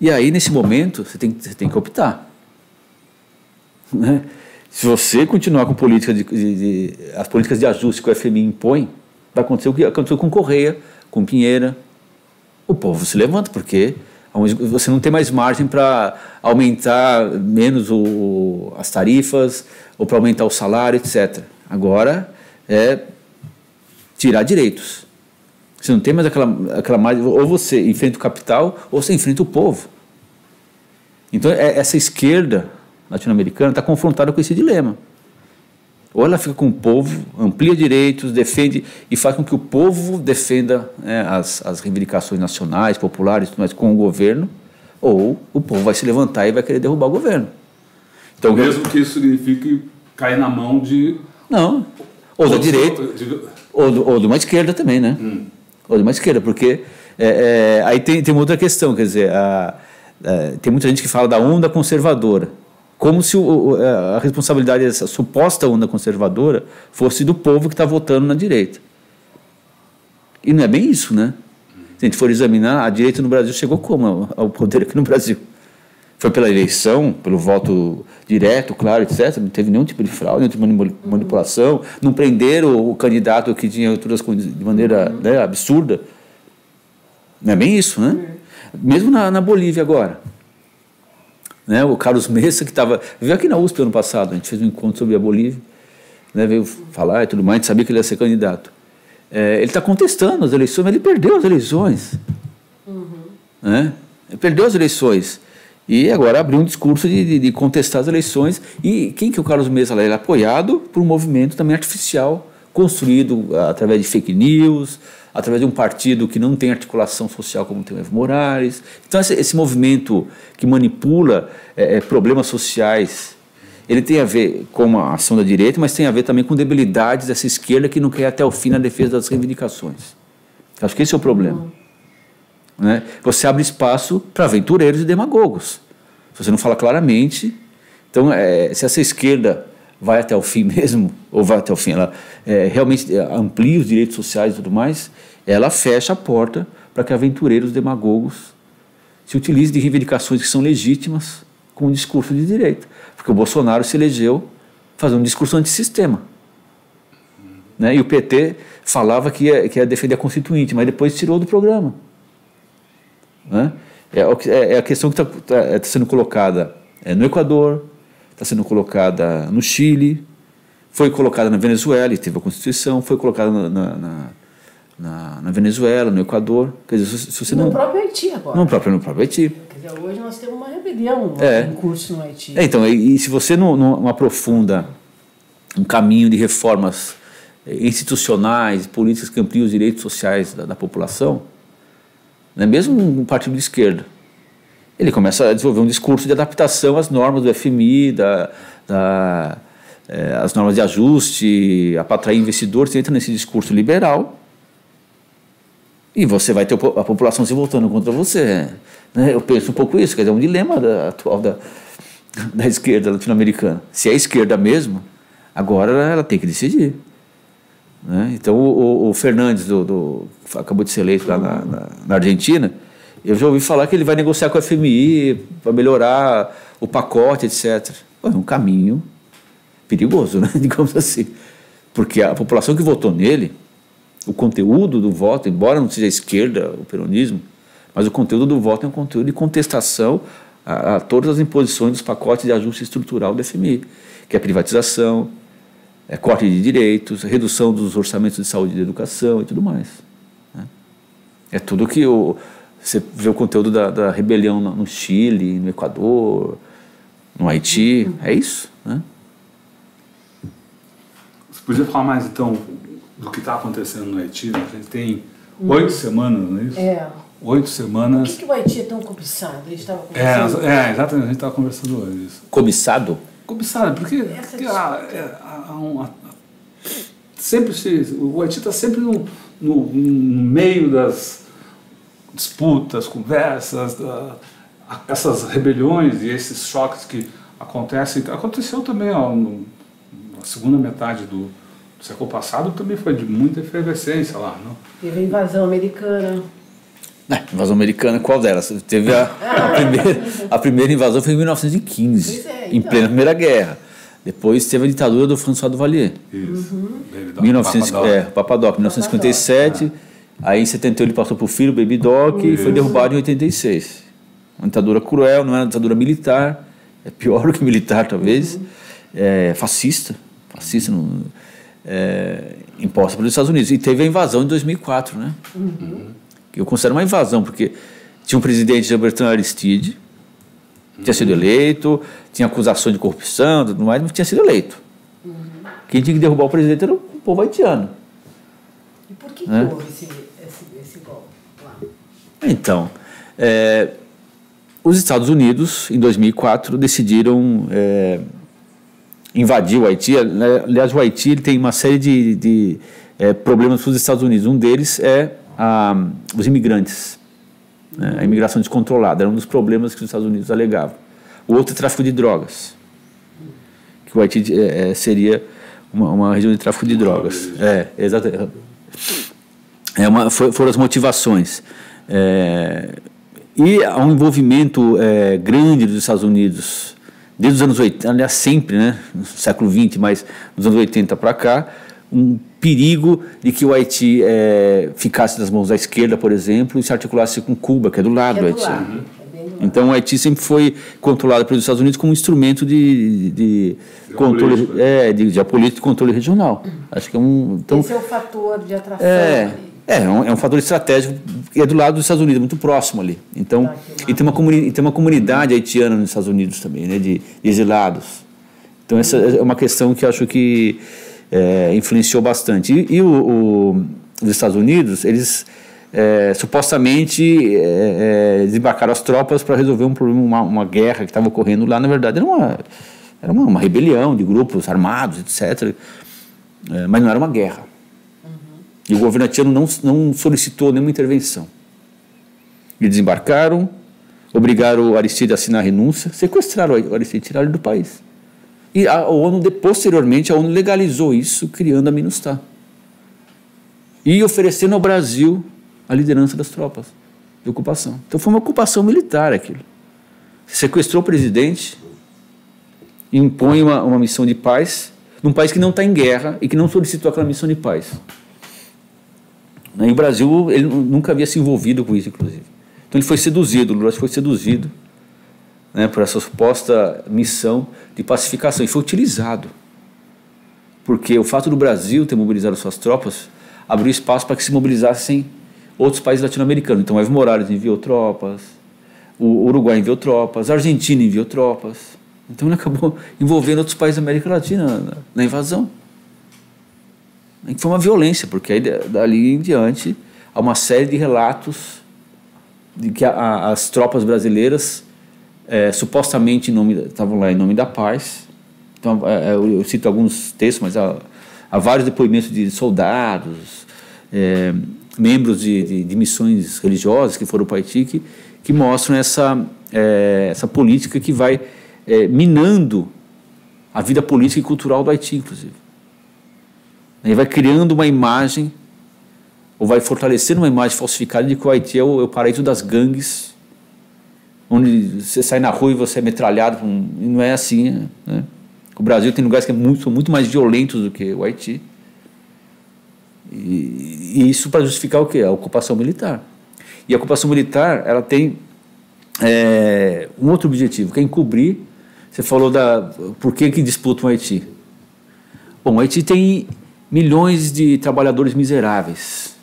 E aí, nesse momento, você tem, você tem que optar. Né? Se você continuar com política de, de, de, as políticas de ajuste que o FMI impõe, vai acontecer o que aconteceu com Correia, com Pinheira. O povo se levanta, porque você não tem mais margem para aumentar menos o, as tarifas ou para aumentar o salário, etc. Agora é tirar direitos. Você não tem mais aquela, aquela margem, ou você enfrenta o capital ou você enfrenta o povo. Então é, essa esquerda latino-americana está confrontada com esse dilema. Ou ela fica com o povo, amplia direitos, defende e faz com que o povo defenda né, as, as reivindicações nacionais, populares, mas com o governo, ou o povo vai se levantar e vai querer derrubar o governo. Então, Mesmo que isso signifique cair na mão de. Não. Ou da direita. De... Ou, do, ou de uma esquerda também, né? Hum. Ou de uma esquerda, porque é, é, aí tem, tem uma outra questão, quer dizer, a, a, é, tem muita gente que fala da onda conservadora como se o, a responsabilidade dessa suposta onda conservadora fosse do povo que está votando na direita. E não é bem isso, né? Se a gente for examinar, a direita no Brasil chegou como ao poder aqui no Brasil? Foi pela eleição, pelo voto direto, claro, etc. Não teve nenhum tipo de fraude, nenhum tipo de manipulação. Não prenderam o candidato que tinha todas de maneira né, absurda. Não é bem isso, né? Mesmo na, na Bolívia agora. Né? O Carlos Messa, que estava. Veio aqui na USP ano passado, a gente fez um encontro sobre a Bolívia, né? veio falar e tudo mais, a gente sabia que ele ia ser candidato. É, ele está contestando as eleições, mas ele perdeu as eleições. Uhum. Né? Ele perdeu as eleições. E agora abriu um discurso de, de, de, contestar as eleições. E quem que o Carlos Mesa lá? Ele é apoiado por um movimento também artificial, construído através de fake news, através de um partido que não tem articulação social como tem o Evo Morales. Então, esse, esse movimento que manipula é, é, problemas sociais, ele tem a ver com a ação da direita, mas tem a ver também com debilidades dessa esquerda que não quer até o fim na defesa das reivindicações. Acho que esse é o problema. Uhum. Né? Você abre espaço para aventureiros e demagogos. Se você não fala claramente. Então, é, se essa esquerda vai até o fim mesmo, ou vai até o fim, ela é, realmente é, amplia os direitos sociais e tudo mais, ela fecha a porta para que aventureiros demagogos se utilizem de reivindicações que são legítimas com um discurso de direita. Porque o Bolsonaro se elegeu fazendo um discurso antissistema. Né? E o PT falava que ia, que ia defender a Constituinte, mas depois tirou do programa. Né? É, é, é a questão que está tá, tá sendo colocada é, no Equador, está sendo colocada no Chile, foi colocada na Venezuela, e teve a Constituição, foi colocada na, na, na, na Venezuela, no Equador. Quer dizer, se, se você no não, próprio Haiti agora. No próprio, no próprio Haiti. Quer dizer, hoje nós temos uma rebelião é. em curso no Haiti. É, então, e, e, se você não, não aprofunda um caminho de reformas institucionais, políticas que ampliam os direitos sociais da, da população, né, mesmo um partido de esquerda, ele começa a desenvolver um discurso de adaptação às normas do FMI, da, da é, as normas de ajuste, para atrair investidores, você entra nesse discurso liberal e você vai ter a população se voltando contra você. Né? Eu penso um pouco isso, quer dizer, é um dilema da, atual da, da esquerda latino-americana. Se é a esquerda mesmo, agora ela tem que decidir. Né? Então o, o Fernandes, do, do, acabou de ser eleito lá na, na, na Argentina, eu já ouvi falar que ele vai negociar com a FMI para melhorar o pacote, etc. É um caminho perigoso, né? digamos assim. Porque a população que votou nele, o conteúdo do voto, embora não seja esquerda, o peronismo, mas o conteúdo do voto é um conteúdo de contestação a, a todas as imposições dos pacotes de ajuste estrutural do FMI, que é privatização, é corte de direitos, redução dos orçamentos de saúde e de educação e tudo mais. Né? É tudo que o, você vê o conteúdo da, da rebelião no, no Chile, no Equador, no Haiti, é isso. Né? Você podia falar mais então do que está acontecendo no Haiti? Né? A gente tem oito semanas, não é isso? É. Oito semanas. Por que, que o Haiti é tão cobiçado? A gente estava conversando. É, é, exatamente, a gente estava conversando hoje. Isso. Cobiçado? Cobiçado, porque, porque há, é, há um- há- sempre se, o Haiti está sempre no, no, no meio das disputas, conversas, essas rebeliões e esses choques que acontecem. Aconteceu também ó, no- na segunda metade do, do século passado, também foi de muita efervescência lá. Não? Teve a invasão americana. É, invasão americana, qual delas? Teve a, a primeira, a primeira invasão foi em 1915, Pois é, em então. plena Primeira Guerra. Depois teve a ditadura do François Duvalier. Isso. Baby Doc, 1900, Papa Doc. é, Papadoc, 1957. Aí em 71 ele passou para o filho, Baby Doc, e foi derrubado em 86. Uma ditadura cruel, não era uma ditadura militar, é pior do que militar talvez, é, fascista, fascista, não, é, imposta pelos Estados Unidos. E teve a invasão em 2004, né? Que eu considero uma invasão, porque tinha um presidente, Bertrand Aristide, tinha sido eleito, tinha acusação de corrupção, tudo mais, mas tinha sido eleito. Quem tinha que derrubar o presidente era o povo haitiano. E por que, É. que houve esse? Então, é, os Estados Unidos, em 2004, decidiram é, invadir o Haiti. Aliás, o Haiti tem uma série de, de é, problemas para os Estados Unidos. Um deles é a, os imigrantes, né, a imigração descontrolada. Era um dos problemas que os Estados Unidos alegavam. O outro é tráfico de drogas, que o Haiti é, é, seria uma, uma região de tráfico de drogas. É, exatamente. É uma, foram as motivações. É, e há um envolvimento é, grande dos Estados Unidos, desde os anos 80, aliás, sempre, né, no século XX, mas dos anos 80 para cá, um perigo de que o Haiti é, ficasse nas mãos da esquerda, por exemplo, e se articulasse com Cuba, que é do lado Que do é do Haiti. lado. É do lado. Então o Haiti sempre foi controlado pelos Estados Unidos como um instrumento de, de, de controle, é, de geopolítico e controle regional. Acho que é um. Então, Esse é o fator de atração. é, ali. É, um, é um fator estratégico que é do lado dos Estados Unidos, muito próximo ali. Então, Tá, que e tem uma, comuni e tem uma comunidade haitiana nos Estados Unidos também, né, de, de exilados. Então, essa é uma questão que acho que é, influenciou bastante. E, e o, o- os Estados Unidos, eles é, supostamente é, é, desembarcaram as tropas para resolver um problema, uma, uma guerra que estava ocorrendo lá. Na verdade, era uma, era uma, uma rebelião de grupos armados, etc. É, mas não era uma guerra. E o governo haitiano não, não solicitou nenhuma intervenção. Eles desembarcaram, obrigaram o Aristide a assinar a renúncia, sequestraram o Aristide, tiraram ele do país. E a ONU, posteriormente, a ONU legalizou isso, criando a MINUSTAH. E oferecendo ao Brasil a liderança das tropas de ocupação. Então foi uma ocupação militar aquilo. Sequestrou o presidente, impõe uma, uma missão de paz num país que não está em guerra e que não solicitou aquela missão de paz. Né, E o Brasil ele nu- nunca havia se envolvido com isso, inclusive. Então ele foi seduzido, o Lula foi seduzido né, por essa suposta missão de pacificação e foi utilizado. Porque o fato do Brasil ter mobilizado suas tropas abriu espaço para que se mobilizassem outros países latino-americanos. Então, Evo Morales enviou tropas, o Uruguai enviou tropas, a Argentina enviou tropas. Então, ele acabou envolvendo outros países da América Latina na, na invasão. Foi uma violência, porque aí, da- dali em diante há uma série de relatos de que a- a- as tropas brasileiras eh, supostamente estavam lá em nome da paz. Então, eh, eu, eu cito alguns textos, mas há, há vários depoimentos de soldados, eh, membros de, de, de missões religiosas que foram para Haiti, que, que mostram essa, eh, essa política que vai eh, minando a vida política e cultural do Haiti, inclusive. Ele vai criando uma imagem, ou vai fortalecendo uma imagem falsificada de que o Haiti é o, é o paraíso das gangues onde você sai na rua e você é metralhado, e não é assim. Né? O Brasil tem lugares que é muito, são muito mais violentos do que o Haiti. E, e isso para justificar o quê? A ocupação militar. E a ocupação militar ela tem é, um outro objetivo, que é encobrir. Você falou da por que que disputam o Haiti? Bom, o Haiti tem milhões de trabalhadores miseráveis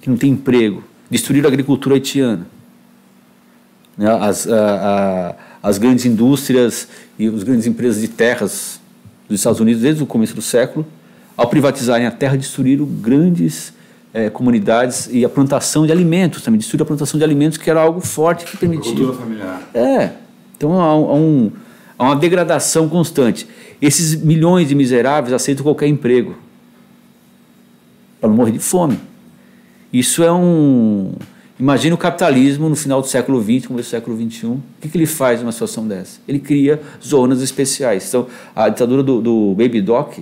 que não têm emprego, destruíram a agricultura haitiana. Né, as, a, a, as grandes indústrias e as grandes empresas de terras dos Estados Unidos desde o começo do século, ao privatizarem a terra, destruíram grandes é, comunidades e a plantação de alimentos também, destruíram a plantação de alimentos, que era algo forte que permitia. Cultura familiar. É. Então há, um, há uma degradação constante. Esses milhões de miseráveis aceitam qualquer emprego para não morrer de fome. Isso é um. Imagina o capitalismo no final do século XX, começo do século XXI. O que, que ele faz numa situação dessa? Ele cria zonas especiais. Então, a ditadura do, do Baby Doc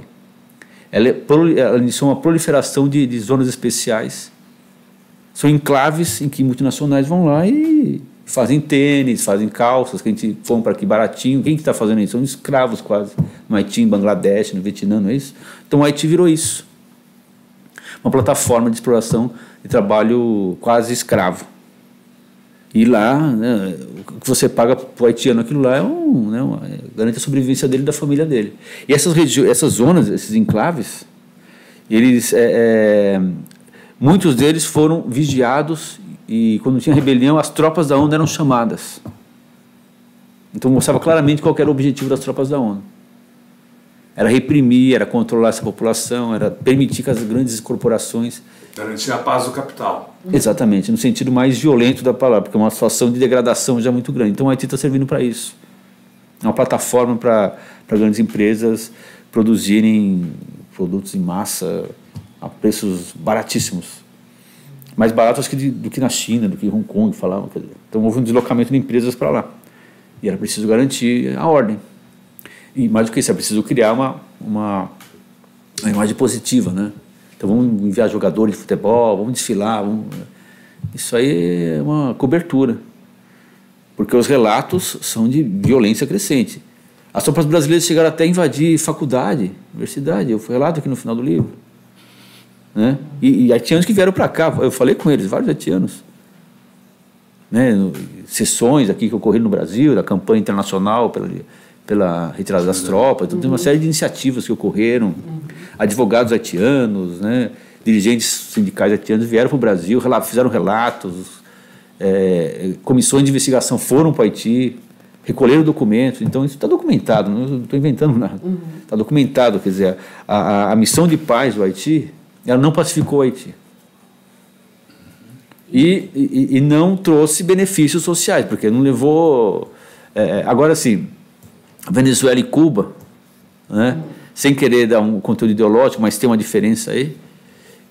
ela, é, ela iniciou uma proliferação de, de zonas especiais. São enclaves em que multinacionais vão lá e fazem tênis, fazem calças, que a gente compra aqui baratinho. Quem que está fazendo isso? São escravos quase. No Haiti, em Bangladesh, no Vietnã, não é isso? Então o Haiti virou isso. Uma plataforma de exploração de trabalho quase escravo. E lá, né, o que você paga para o haitiano aquilo lá é um, né, uma, garante a sobrevivência dele e da família dele. E essas, essas zonas, esses enclaves, eles, é, é, muitos deles foram vigiados e quando tinha rebelião, as tropas da ONU eram chamadas. Então mostrava claramente qual era o objetivo das tropas da ONU. Era reprimir, era controlar essa população, era permitir que as grandes corporações Garantir a paz do capital. Exatamente, no sentido mais violento da palavra, porque é uma situação de degradação já muito grande. Então o Haiti está servindo para isso. É uma plataforma para grandes empresas produzirem produtos em massa a preços baratíssimos. Mais baratos que de, do que na China, do que em Hong Kong, falavam. Então houve um deslocamento de empresas para lá. E era preciso garantir a ordem. E mais do que isso, é preciso criar uma, uma, uma imagem positiva, né? Então vamos enviar jogadores de futebol, vamos desfilar. Vamos... Isso aí é uma cobertura. Porque os relatos são de violência crescente. As tropas brasileiras chegaram até a invadir faculdade, universidade. Eu relato aqui no final do livro. Né? E, e haitianos que vieram para cá, eu falei com eles, vários haitianos. Né? Sessões aqui que ocorreram no Brasil, da campanha internacional pela, pela retirada das tropas, então, tem uma série de iniciativas que ocorreram advogados haitianos, né, dirigentes sindicais haitianos vieram para o Brasil, fizeram relatos, é, comissões de investigação foram para o Haiti, recolheram documentos, então isso está documentado, não estou inventando nada. Está uhum. documentado, quer dizer, a, a, a, missão de paz do Haiti, ela não pacificou o Haiti. E, e, e não trouxe benefícios sociais, porque não levou. É, agora, sim, Venezuela e Cuba, né? Sem querer dar um conteúdo ideológico, mas tem uma diferença aí,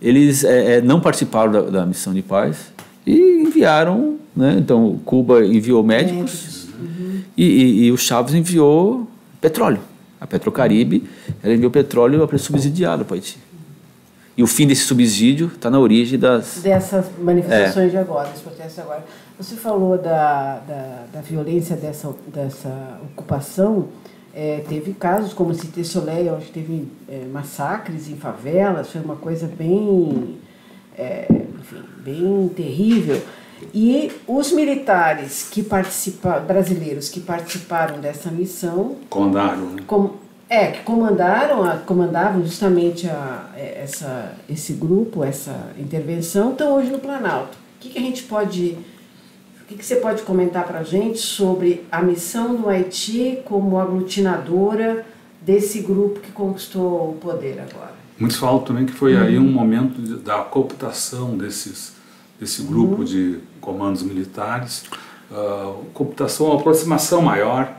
eles é, é, não participaram da, da, missão de paz e enviaram, né? então Cuba enviou médicos uhum. e, e, e, o Chaves enviou petróleo. A Petrocaribe ela enviou petróleo a preço subsidiado para o Haiti. E o fim desse subsídio está na origem das... Dessas manifestações é. de agora, dos protestos agora. Você falou da, da, da violência dessa, dessa ocupação, é, teve casos como Cité Soleil, onde teve é, massacres em favelas, foi uma coisa bem, é, enfim, bem terrível. E os militares que brasileiros que participaram dessa missão. Comandaram. Né? Com, é, que comandaram, a, comandavam justamente a, é, essa, esse grupo, essa intervenção, estão hoje no Planalto. O que, que a gente pode o que, que você pode comentar para a gente sobre a missão do Haiti como aglutinadora desse grupo que conquistou o poder agora? Muitos falam também que foi uhum. aí um momento de, da cooptação desses, desse grupo uhum. de comandos militares, uh, cooptação, uma aproximação maior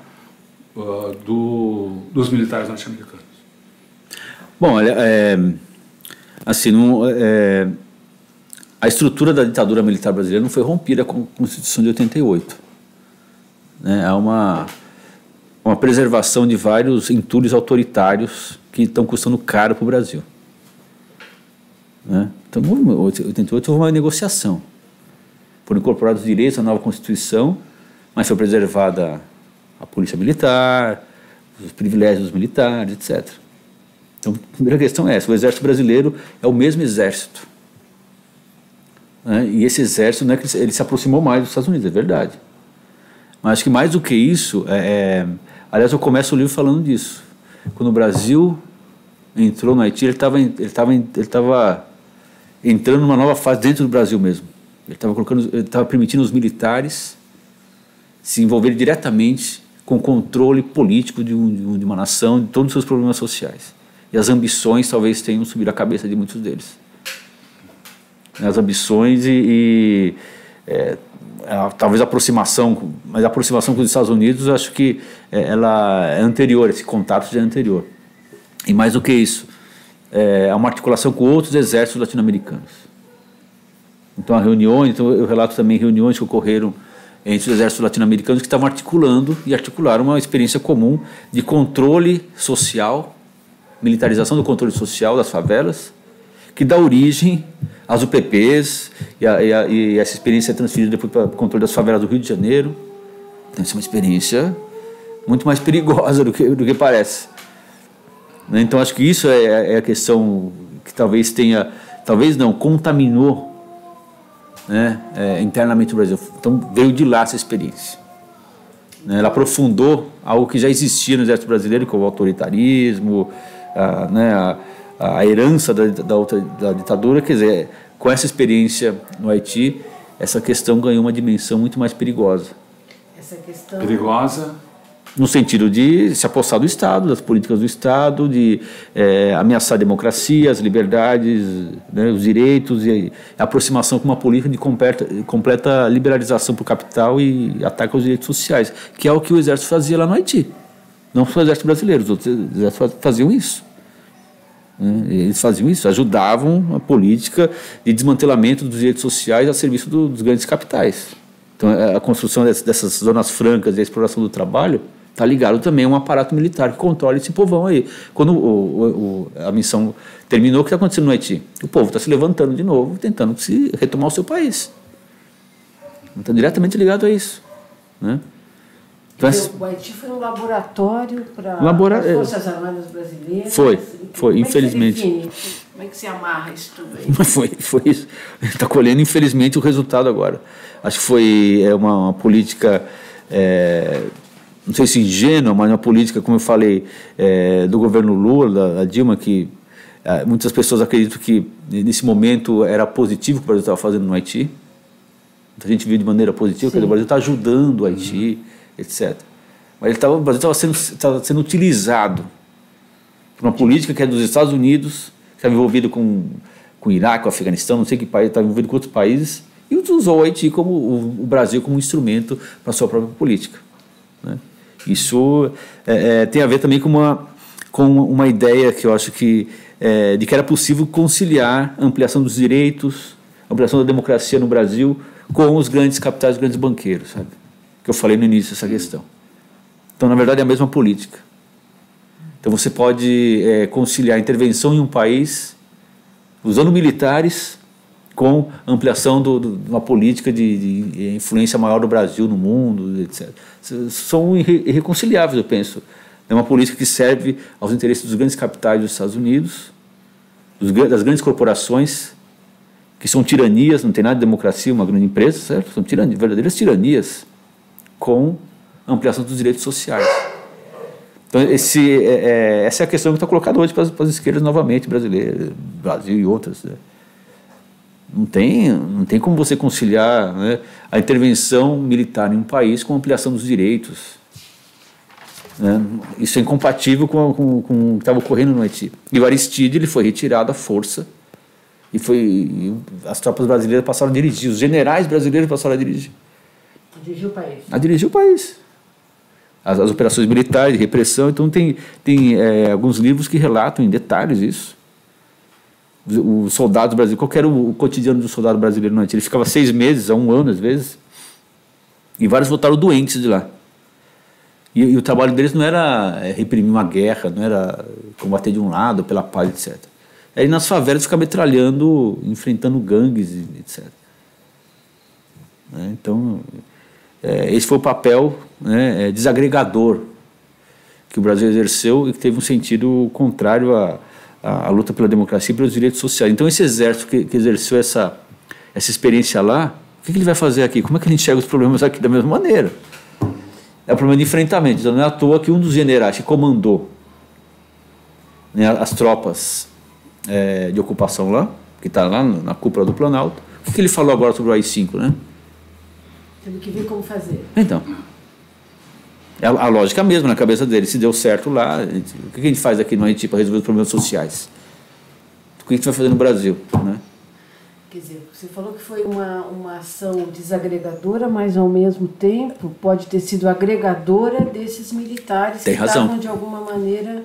uh, do, dos militares norte-americanos. Bom, olha, é, assim, não, é, a estrutura da ditadura militar brasileira não foi rompida com a Constituição de 88. Né? Há uma, uma preservação de vários entulhos autoritários que estão custando caro para o Brasil. Né? Então, em 88 houve uma negociação. Foram incorporados direitos à nova Constituição mas foi preservada a polícia militar, os privilégios dos militares, etc. Então, a primeira questão é essa: o exército brasileiro é o mesmo exército. Né? E esse exército é que ele se aproximou mais dos Estados Unidos, é verdade. Mas acho que mais do que isso, é, é, aliás, eu começo o livro falando disso. Quando o Brasil entrou no Haiti, ele estava ele estava ele estava entrando numa nova fase dentro do Brasil mesmo. Ele estava colocando, ele estava permitindo os militares se envolverem diretamente com o controle político de, um, de uma nação, de todos os seus problemas sociais. E as ambições talvez tenham subido a cabeça de muitos deles. As ambições e, e é, a, talvez a aproximação, mas a aproximação com os Estados Unidos, acho que é, ela é anterior, esse contato já é anterior. E mais do que isso, é uma articulação com outros exércitos latino-americanos. Então, há reuniões, então eu relato também reuniões que ocorreram entre os exércitos latino-americanos que estavam articulando e articularam uma experiência comum de controle social, militarização do controle social das favelas, que dá origem às UPPs, e, a, e, a, e essa experiência é transferida depois para o controle das favelas do Rio de Janeiro. Então, isso é uma experiência muito mais perigosa do que, do que parece. Né? Então, acho que isso é, é a questão que talvez tenha, talvez não, contaminou né, é, internamente o Brasil. Então, veio de lá essa experiência. Né? Ela aprofundou algo que já existia no exército brasileiro, como o autoritarismo, a, né, a, a herança da, da, outra, da ditadura, quer dizer, com essa experiência no Haiti, essa questão ganhou uma dimensão muito mais perigosa. Essa questão... Perigosa no sentido de se apossar do Estado, das políticas do Estado, de é, ameaçar a democracia, as liberdades, né, os direitos e a aproximação com uma política de completa, completa liberalização para o capital e ataque aos direitos sociais, que é o que o Exército fazia lá no Haiti. Não só o Exército brasileiro, os outros exércitos faziam isso. Né, eles faziam isso, ajudavam a política de desmantelamento dos direitos sociais a serviço do, dos grandes capitais. Então, a construção dessas zonas francas e a exploração do trabalho Está ligado também a um aparato militar que controla esse povão aí. Quando o, o, a missão terminou, o que está acontecendo no Haiti? O povo está se levantando de novo, tentando se retomar o seu país. Está diretamente ligado a isso. Né? Então, o Haiti foi um laboratório para Labora... as Forças Armadas Brasileiras? Foi, foi, Como infelizmente. É Como é que se amarra isso tudo aí? foi, foi isso. Está colhendo, infelizmente, o resultado agora. Acho que foi é, uma, uma política é, não sei se ingênua, mas uma política, como eu falei, é, do governo Lula, da, da Dilma, que é, muitas pessoas acreditam que nesse momento era positivo o que o Brasil estava fazendo no Haiti. Muita gente viu de maneira positiva, que o Brasil está ajudando o Haiti, uhum. Etc. Mas ele tava, o Brasil estava sendo, sendo utilizado por uma política que é dos Estados Unidos, que estava envolvido com, com o Iraque, com o Afeganistão, não sei que país, estava envolvido com outros países, e usou o Haiti como o, o Brasil como um instrumento para sua própria política. Né? Isso é, é, tem a ver também com uma, com uma ideia que eu acho que é, de que era possível conciliar a ampliação dos direitos, a ampliação da democracia no Brasil com os grandes capitais, os grandes banqueiros, sabe? Que eu falei no início dessa questão. Então, na verdade, é a mesma política. Então, você pode é, conciliar intervenção em um país usando militares com ampliação de uma política de, de, influência maior do Brasil no mundo, etc. São irreconciliáveis, eu penso. É uma política que serve aos interesses dos grandes capitais dos Estados Unidos, dos, das grandes corporações, que são tiranias, não tem nada de democracia, uma grande empresa, certo? São tiranias, verdadeiras tiranias, com ampliação dos direitos sociais. Então, esse, é, é, essa é a questão que está colocada hoje para as, para as esquerdas novamente, brasileiras, Brasil e outras. Né? Não tem, não tem como você conciliar né, a intervenção militar em um país com a ampliação dos direitos. Né? Isso é incompatível com, com, com o que estava ocorrendo no Haiti. E o Aristide ele foi retirado à força e foi e as tropas brasileiras passaram a dirigir, os generais brasileiros passaram a dirigir. A dirigir o país. A dirigir o país. As, as operações militares de repressão. Então tem, tem é, alguns livros que relatam em detalhes isso os soldados brasileiros, qual era o, o, cotidiano do soldado brasileiro no? Ele ficava seis meses, a um ano às vezes, e vários voltaram doentes de lá. E, e o trabalho deles não era é, reprimir uma guerra, não era combater de um lado pela paz, etc. Era ir nas favelas ficar metralhando, enfrentando gangues, etc. Né? Então, é, esse foi o papel né, é, desagregador que o Brasil exerceu e que teve um sentido contrário à, à, luta pela democracia e pelos direitos sociais. Então, esse exército que, que exerceu essa, essa experiência lá, o que, que ele vai fazer aqui? Como é que ele enxerga os problemas aqui da mesma maneira? É o problema de enfrentamento. Então, não é à toa que um dos generais que comandou né, as tropas é, de ocupação lá, que está lá na cúpula do Planalto, o que, que ele falou agora sobre o AI-5, né? Temos que ver como fazer. Então, é a, lógica mesmo na cabeça dele. Se deu certo lá, o que a gente faz aqui no Haiti para resolver os problemas sociais? O que a gente vai fazer no Brasil? Né? Quer dizer, você falou que foi uma, uma ação desagregadora, mas ao mesmo tempo pode ter sido agregadora desses militares Tem que razão. estavam de alguma maneira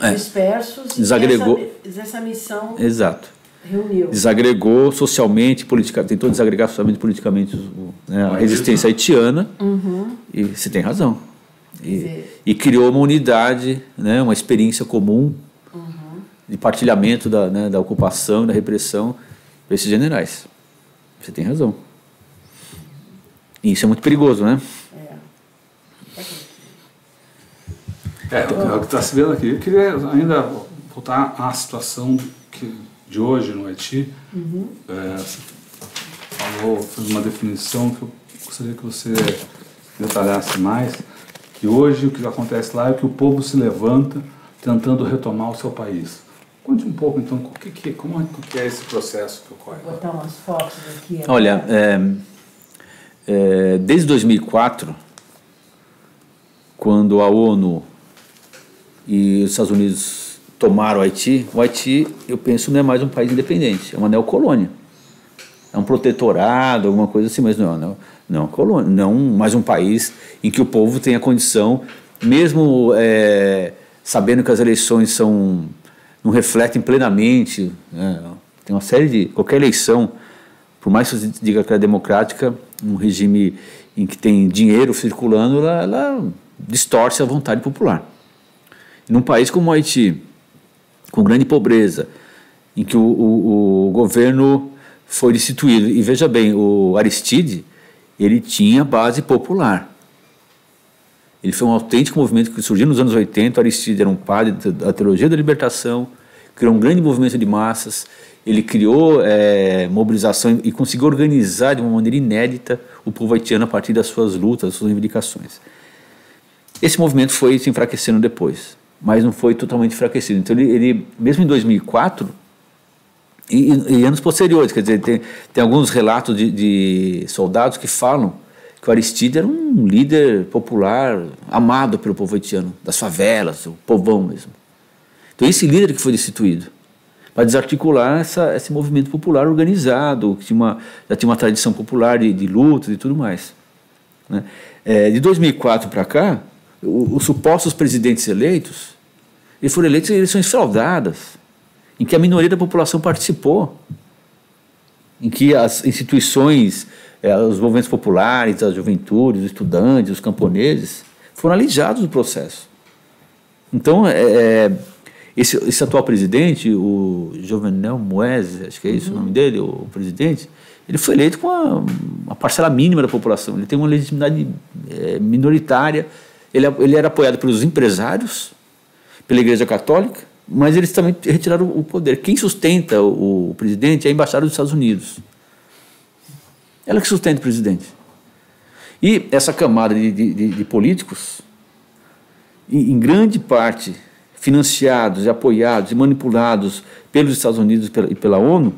É. dispersos. Desagregou. E essa, essa missão Exato. Reuniu. Desagregou socialmente, politicamente, tentou desagregar socialmente e politicamente né, a resistência haitiana. E você tem razão. E, e criou uma unidade, né, uma experiência comum de partilhamento da, né, da ocupação da repressão para esses generais. Você tem razão. E isso é muito perigoso, né? É, é o que está se vendo aqui. Eu queria ainda voltar à situação que, de hoje no Haiti. É, você falou, fez uma definição que eu gostaria que você detalhasse mais, que hoje o que acontece lá é que o povo se levanta tentando retomar o seu país. Conte um pouco, então, o que, que, como é que é esse processo que ocorre Vou botar umas fotos aqui. Olha, é, é, desde 2004, quando a ONU e os Estados Unidos tomaram o Haiti, o Haiti, eu penso, não é mais um país independente, é uma neocolônia. É um protetorado, alguma coisa assim, mas não, não, não é colônia, não mais um país em que o povo tem a condição, mesmo é, sabendo que as eleições são não refletem plenamente, né, tem uma série de qualquer eleição, por mais que você diga que é democrática, um regime em que tem dinheiro circulando, ela, ela distorce a vontade popular. Num país como o Haiti, com grande pobreza, em que o, o, o governo foi destituído, e veja bem, o Aristide, ele tinha base popular. Ele foi um autêntico movimento que surgiu nos anos 80. O Aristide era um padre da teologia da libertação, criou um grande movimento de massas. Ele criou é, mobilização e conseguiu organizar de uma maneira inédita o povo haitiano a partir das suas lutas, das suas reivindicações. Esse movimento foi se enfraquecendo depois, mas não foi totalmente enfraquecido. Então, ele, ele mesmo em 2004 e, e, anos posteriores, quer dizer, tem, tem alguns relatos de, de soldados que falam que o Aristide era um líder popular, amado pelo povo haitiano, das favelas, o povão mesmo. Então, esse líder que foi destituído, para desarticular essa, esse movimento popular organizado, que tinha uma, já tinha uma tradição popular de, de lutas e tudo mais. Né? É, de 2004 para cá, o, os supostos presidentes eleitos, eles foram eleitos em eleições fraudadas, em que a minoria da população participou, em que as instituições é, os movimentos populares, a juventude, os estudantes, os camponeses, foram alijados do processo. Então, é, esse, esse, atual presidente, o Jovenel Moise, acho que é isso uhum. o nome dele, o presidente, ele foi eleito com uma, uma parcela mínima da população. Ele tem uma legitimidade é, minoritária. Ele, ele era apoiado pelos empresários, pela Igreja Católica, mas eles também retiraram o poder. Quem sustenta o, o presidente é a Embaixada dos Estados Unidos. Ela que sustenta o presidente. E essa camada de, de, de políticos, em, em, grande parte financiados, e apoiados e manipulados pelos Estados Unidos e pela, e pela ONU,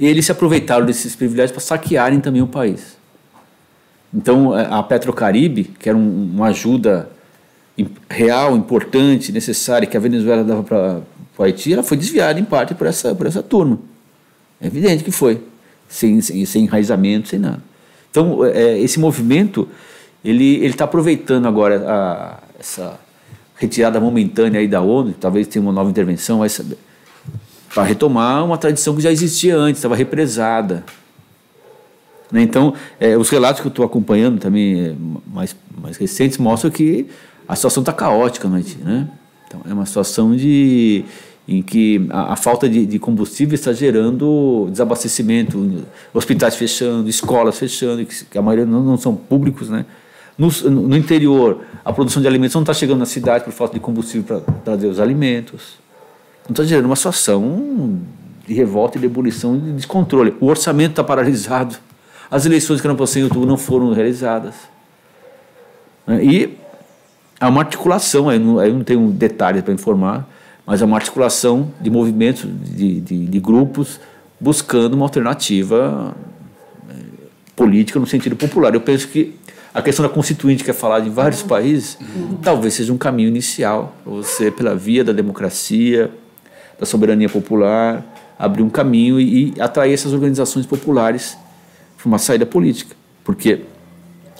eles se aproveitaram desses privilégios para saquearem também o país. Então, a Petrocaribe, que era um, uma ajuda real, importante, necessária, que a Venezuela dava para o Haiti, ela foi desviada em parte por essa, por essa turma. É evidente que foi sem, sem, sem enraizamento, sem nada. Então, é, esse movimento, ele está aproveitando agora a, essa retirada momentânea aí da ONU, talvez tenha uma nova intervenção, para retomar uma tradição que já existia antes, estava represada. Né? Então, é, os relatos que eu estou acompanhando também, mais, mais recentes, mostram que a situação está caótica no Haiti. Né? Então, é uma situação de, em que a, a falta de, de, combustível está gerando desabastecimento, hospitais fechando, escolas fechando, que, a maioria não, não, são públicos, né? No, no, interior, a produção de alimentos não está chegando na cidade por falta de combustível para trazer os alimentos. Não está gerando uma situação de revolta, de ebulição, de descontrole. O orçamento está paralisado. As eleições que eram para ser em outubro não foram realizadas. Né? E há uma articulação, aí não, tenho detalhes para informar, mas é uma articulação de movimentos, de, de, de grupos, buscando uma alternativa eh, política no sentido popular. Eu penso que a questão da constituinte que é falada em vários países, uhum. talvez seja um caminho inicial você, pela via da democracia, da soberania popular, abrir um caminho e, e atrair essas organizações populares para uma saída política. Porque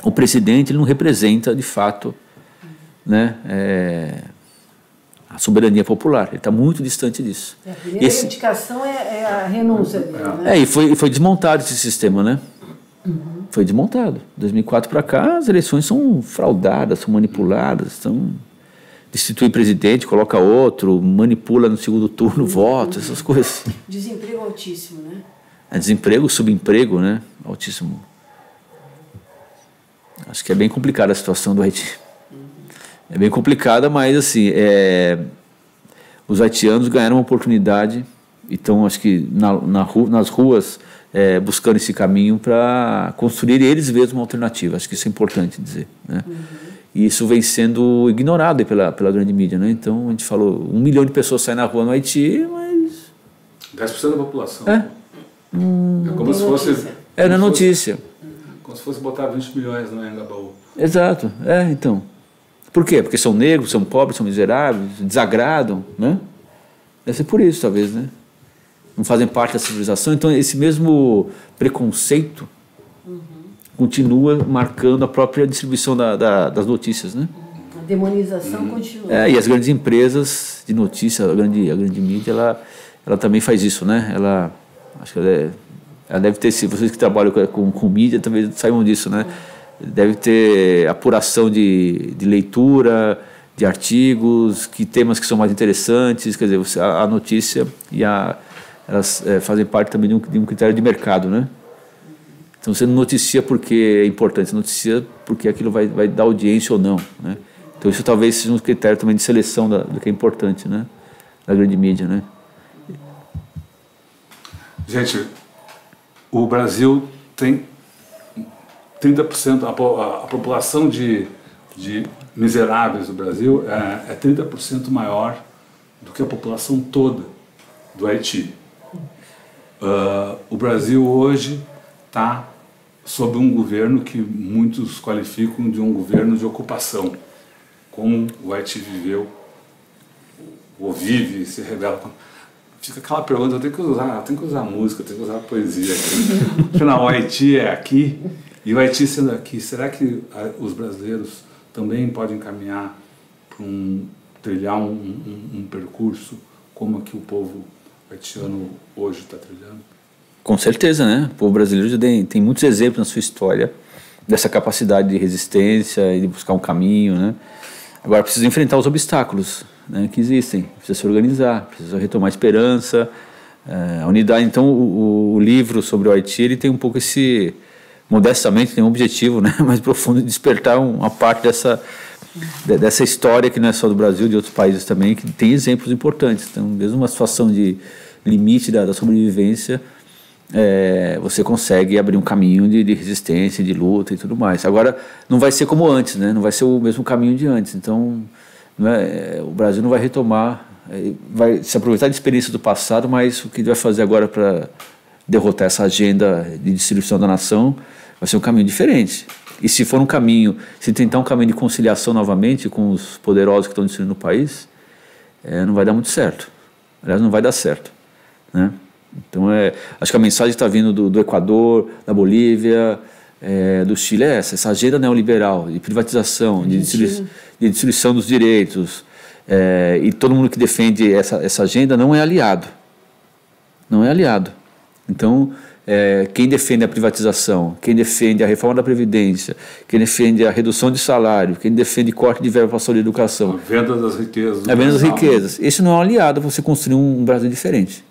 o presidente ele não representa, de fato, né, é, a soberania popular. Ele está muito distante disso. É, a primeira Esse, indicação é, é, a renúncia dele, né? É, e foi, foi desmontado esse sistema, né? Uhum. Foi desmontado. 2004 para cá, as eleições são fraudadas, são manipuladas, são destitui presidente, coloca outro, manipula no segundo turno uhum. votos, essas coisas. Desemprego altíssimo, né? É desemprego, subemprego, né? Altíssimo. Acho que é bem complicada a situação do Haiti. É bem complicada, mas assim, é, os haitianos ganharam uma oportunidade e estão, acho que, na, na ru, nas ruas é, buscando esse caminho para construir eles mesmos uma alternativa. Acho que isso é importante dizer. Né? Uhum. E isso vem sendo ignorado pela, pela grande mídia. Né? Então, a gente falou, um milhão de pessoas saem na rua no Haiti, mas... 10% da população. É, hum, é como se fosse... Notícia. É na notícia. Como se fosse botar 20 milhões no Engabaú. Exato, é, então... Por quê? Porque são negros, são pobres, são miseráveis, desagradam, né? Deve ser por isso, talvez, né? Não fazem parte da civilização. Então, esse mesmo preconceito uhum. continua marcando a própria distribuição da, da, das notícias, né? A demonização uhum. continua. É, e as grandes empresas de notícia, a grande, a grande mídia, ela, ela também faz isso, né? Ela, acho que ela, é, ela deve ter, se vocês que trabalham com, com, mídia, talvez saibam disso, né? Deve ter apuração de, de leitura, de artigos, que temas que são mais interessantes, quer dizer, você, a, a notícia e a, elas é, fazem parte também de um, de um, critério de mercado, né? Então você não noticia porque é importante, você noticia porque aquilo vai, vai dar audiência ou não, né? Então isso talvez seja um critério também de seleção da, do que é importante, né? Da grande mídia, né? Gente, o Brasil tem 30%, a, a, a população de, de miseráveis do Brasil é, é 30% maior do que a população toda do Haiti. Uh, o Brasil hoje está sob um governo que muitos qualificam de um governo de ocupação, como o Haiti viveu, ou vive, se revela. Fica aquela pergunta, eu tenho que usar, eu tenho que usar música, eu tenho que usar poesia aqui. Afinal, o Haiti é aqui e o Haiti sendo aqui, será que os brasileiros também podem caminhar para um, trilhar um, um, um percurso como que o povo haitiano hoje está trilhando? Com certeza, né? O povo brasileiro tem, tem muitos exemplos na sua história dessa capacidade de resistência e de buscar um caminho, né? Agora precisa enfrentar os obstáculos né, que existem, precisa se organizar, precisa retomar a esperança, é, a unidade. Então, o, o, livro sobre o Haiti ele tem um pouco esse modestamente tem um objetivo né, mais profundo de despertar uma parte dessa dessa história que não é só do Brasil, de outros países também, que tem exemplos importantes. Então, mesmo uma situação de limite da, da sobrevivência, é, você consegue abrir um caminho de, de, resistência, de luta e tudo mais. Agora, não vai ser como antes, né? não vai ser o mesmo caminho de antes. Então, é, o Brasil não vai retomar, é, vai se aproveitar da experiência do passado, mas o que vai fazer agora para derrotar essa agenda de distribuição da nação vai ser um caminho diferente. E se for um caminho, se tentar um caminho de conciliação novamente com os poderosos que estão destruindo o país, é, não vai dar muito certo. Aliás, não vai dar certo. Né? Então, é, acho que a mensagem está vindo do, do, Equador, da Bolívia, é, do Chile é essa, essa agenda neoliberal de privatização, de, destrui, de destruição dos direitos. É, e todo mundo que defende essa, essa agenda não é aliado. Não é aliado. Então, é, quem defende a privatização, quem defende a reforma da Previdência, quem defende a redução de salário, quem defende corte de verba para a saúde e educação. A venda das riquezas. A venda das riquezas. Esse não é um aliado para você construir um Brasil diferente.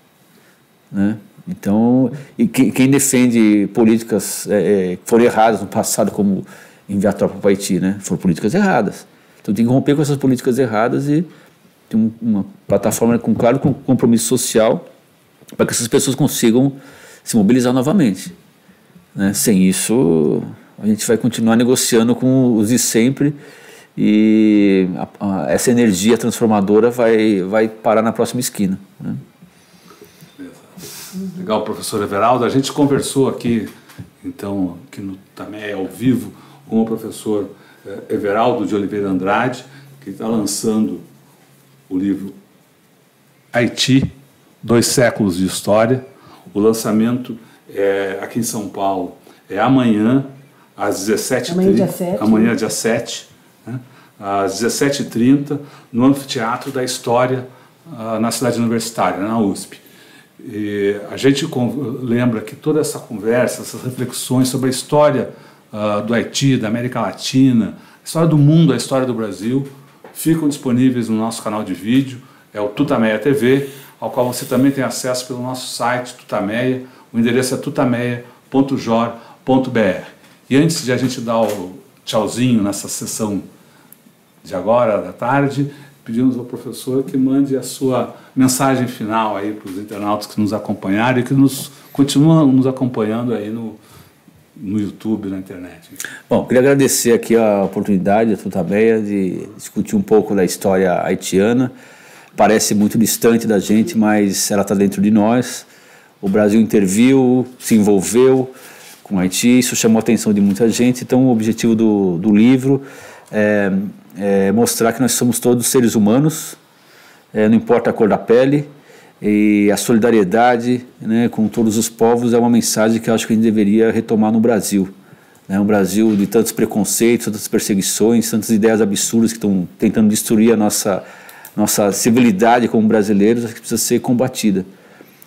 Né? Então, e quem, quem defende políticas é, é, que foram erradas no passado, como enviar tropa para Haiti, né? foram políticas erradas. Então tem que romper com essas políticas erradas e ter uma plataforma com claro compromisso social para que essas pessoas consigam se mobilizar novamente. Né? Sem isso, a gente vai continuar negociando com os de sempre e a, a, essa energia transformadora vai, vai parar na próxima esquina. Né? Legal, professor Everaldo. A gente conversou aqui, então, no, também é ao vivo, com o professor eh, Everaldo de Oliveira Andrade, que está lançando o livro Haiti, Dois Séculos de História, o lançamento é, aqui em São Paulo é amanhã, às 17h30. Amanhã, dia 7. Amanhã, dia 7, né? às 17h30, no Anfiteatro da História, uh, na cidade universitária, na USP. E a gente lembra que toda essa conversa, essas reflexões sobre a história uh, do Haiti, da América Latina, a história do mundo, a história do Brasil, ficam disponíveis no nosso canal de vídeo, é o Tutameia TV ao qual você também tem acesso pelo nosso site Tutameia. O endereço é tutameia.jor.br. E antes de a gente dar o tchauzinho nessa sessão de agora, da tarde, pedimos ao professor que mande a sua mensagem final aí para os internautas que nos acompanharam e que nos continuam nos acompanhando aí no, no YouTube, na internet. Bom, queria agradecer aqui a oportunidade da Tutameia de discutir um pouco da história haitiana parece muito distante da gente, mas ela está dentro de nós. O Brasil interviu, se envolveu com Haiti, isso chamou a atenção de muita gente. Então, o objetivo do, do livro é, é mostrar que nós somos todos seres humanos, é, não importa a cor da pele, e a solidariedade né, com todos os povos é uma mensagem que eu acho que a gente deveria retomar no Brasil. Né, um Brasil de tantos preconceitos, tantas perseguições, tantas ideias absurdas que estão tentando destruir a nossa nossa civilidade como brasileiros precisa ser combatida.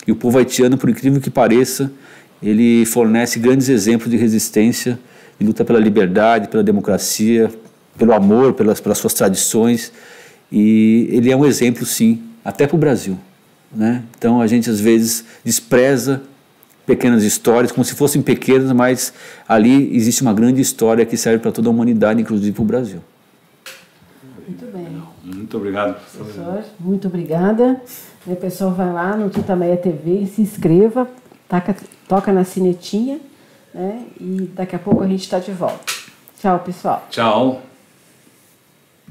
E o povo haitiano, por incrível que pareça, ele fornece grandes exemplos de resistência e luta pela liberdade, pela democracia, pelo amor, pelas, pelas suas tradições. E ele é um exemplo, sim, até para o Brasil. Né? Então a gente às vezes despreza pequenas histórias, como se fossem pequenas, mas ali existe uma grande história que serve para toda a humanidade, inclusive para o Brasil. Muito bem. Muito obrigado, professor. Muito obrigada. O pessoal vai lá no Tutameia TV, se inscreva, taca, toca na sinetinha né? e daqui a pouco a gente está de volta. Tchau, pessoal. Tchau.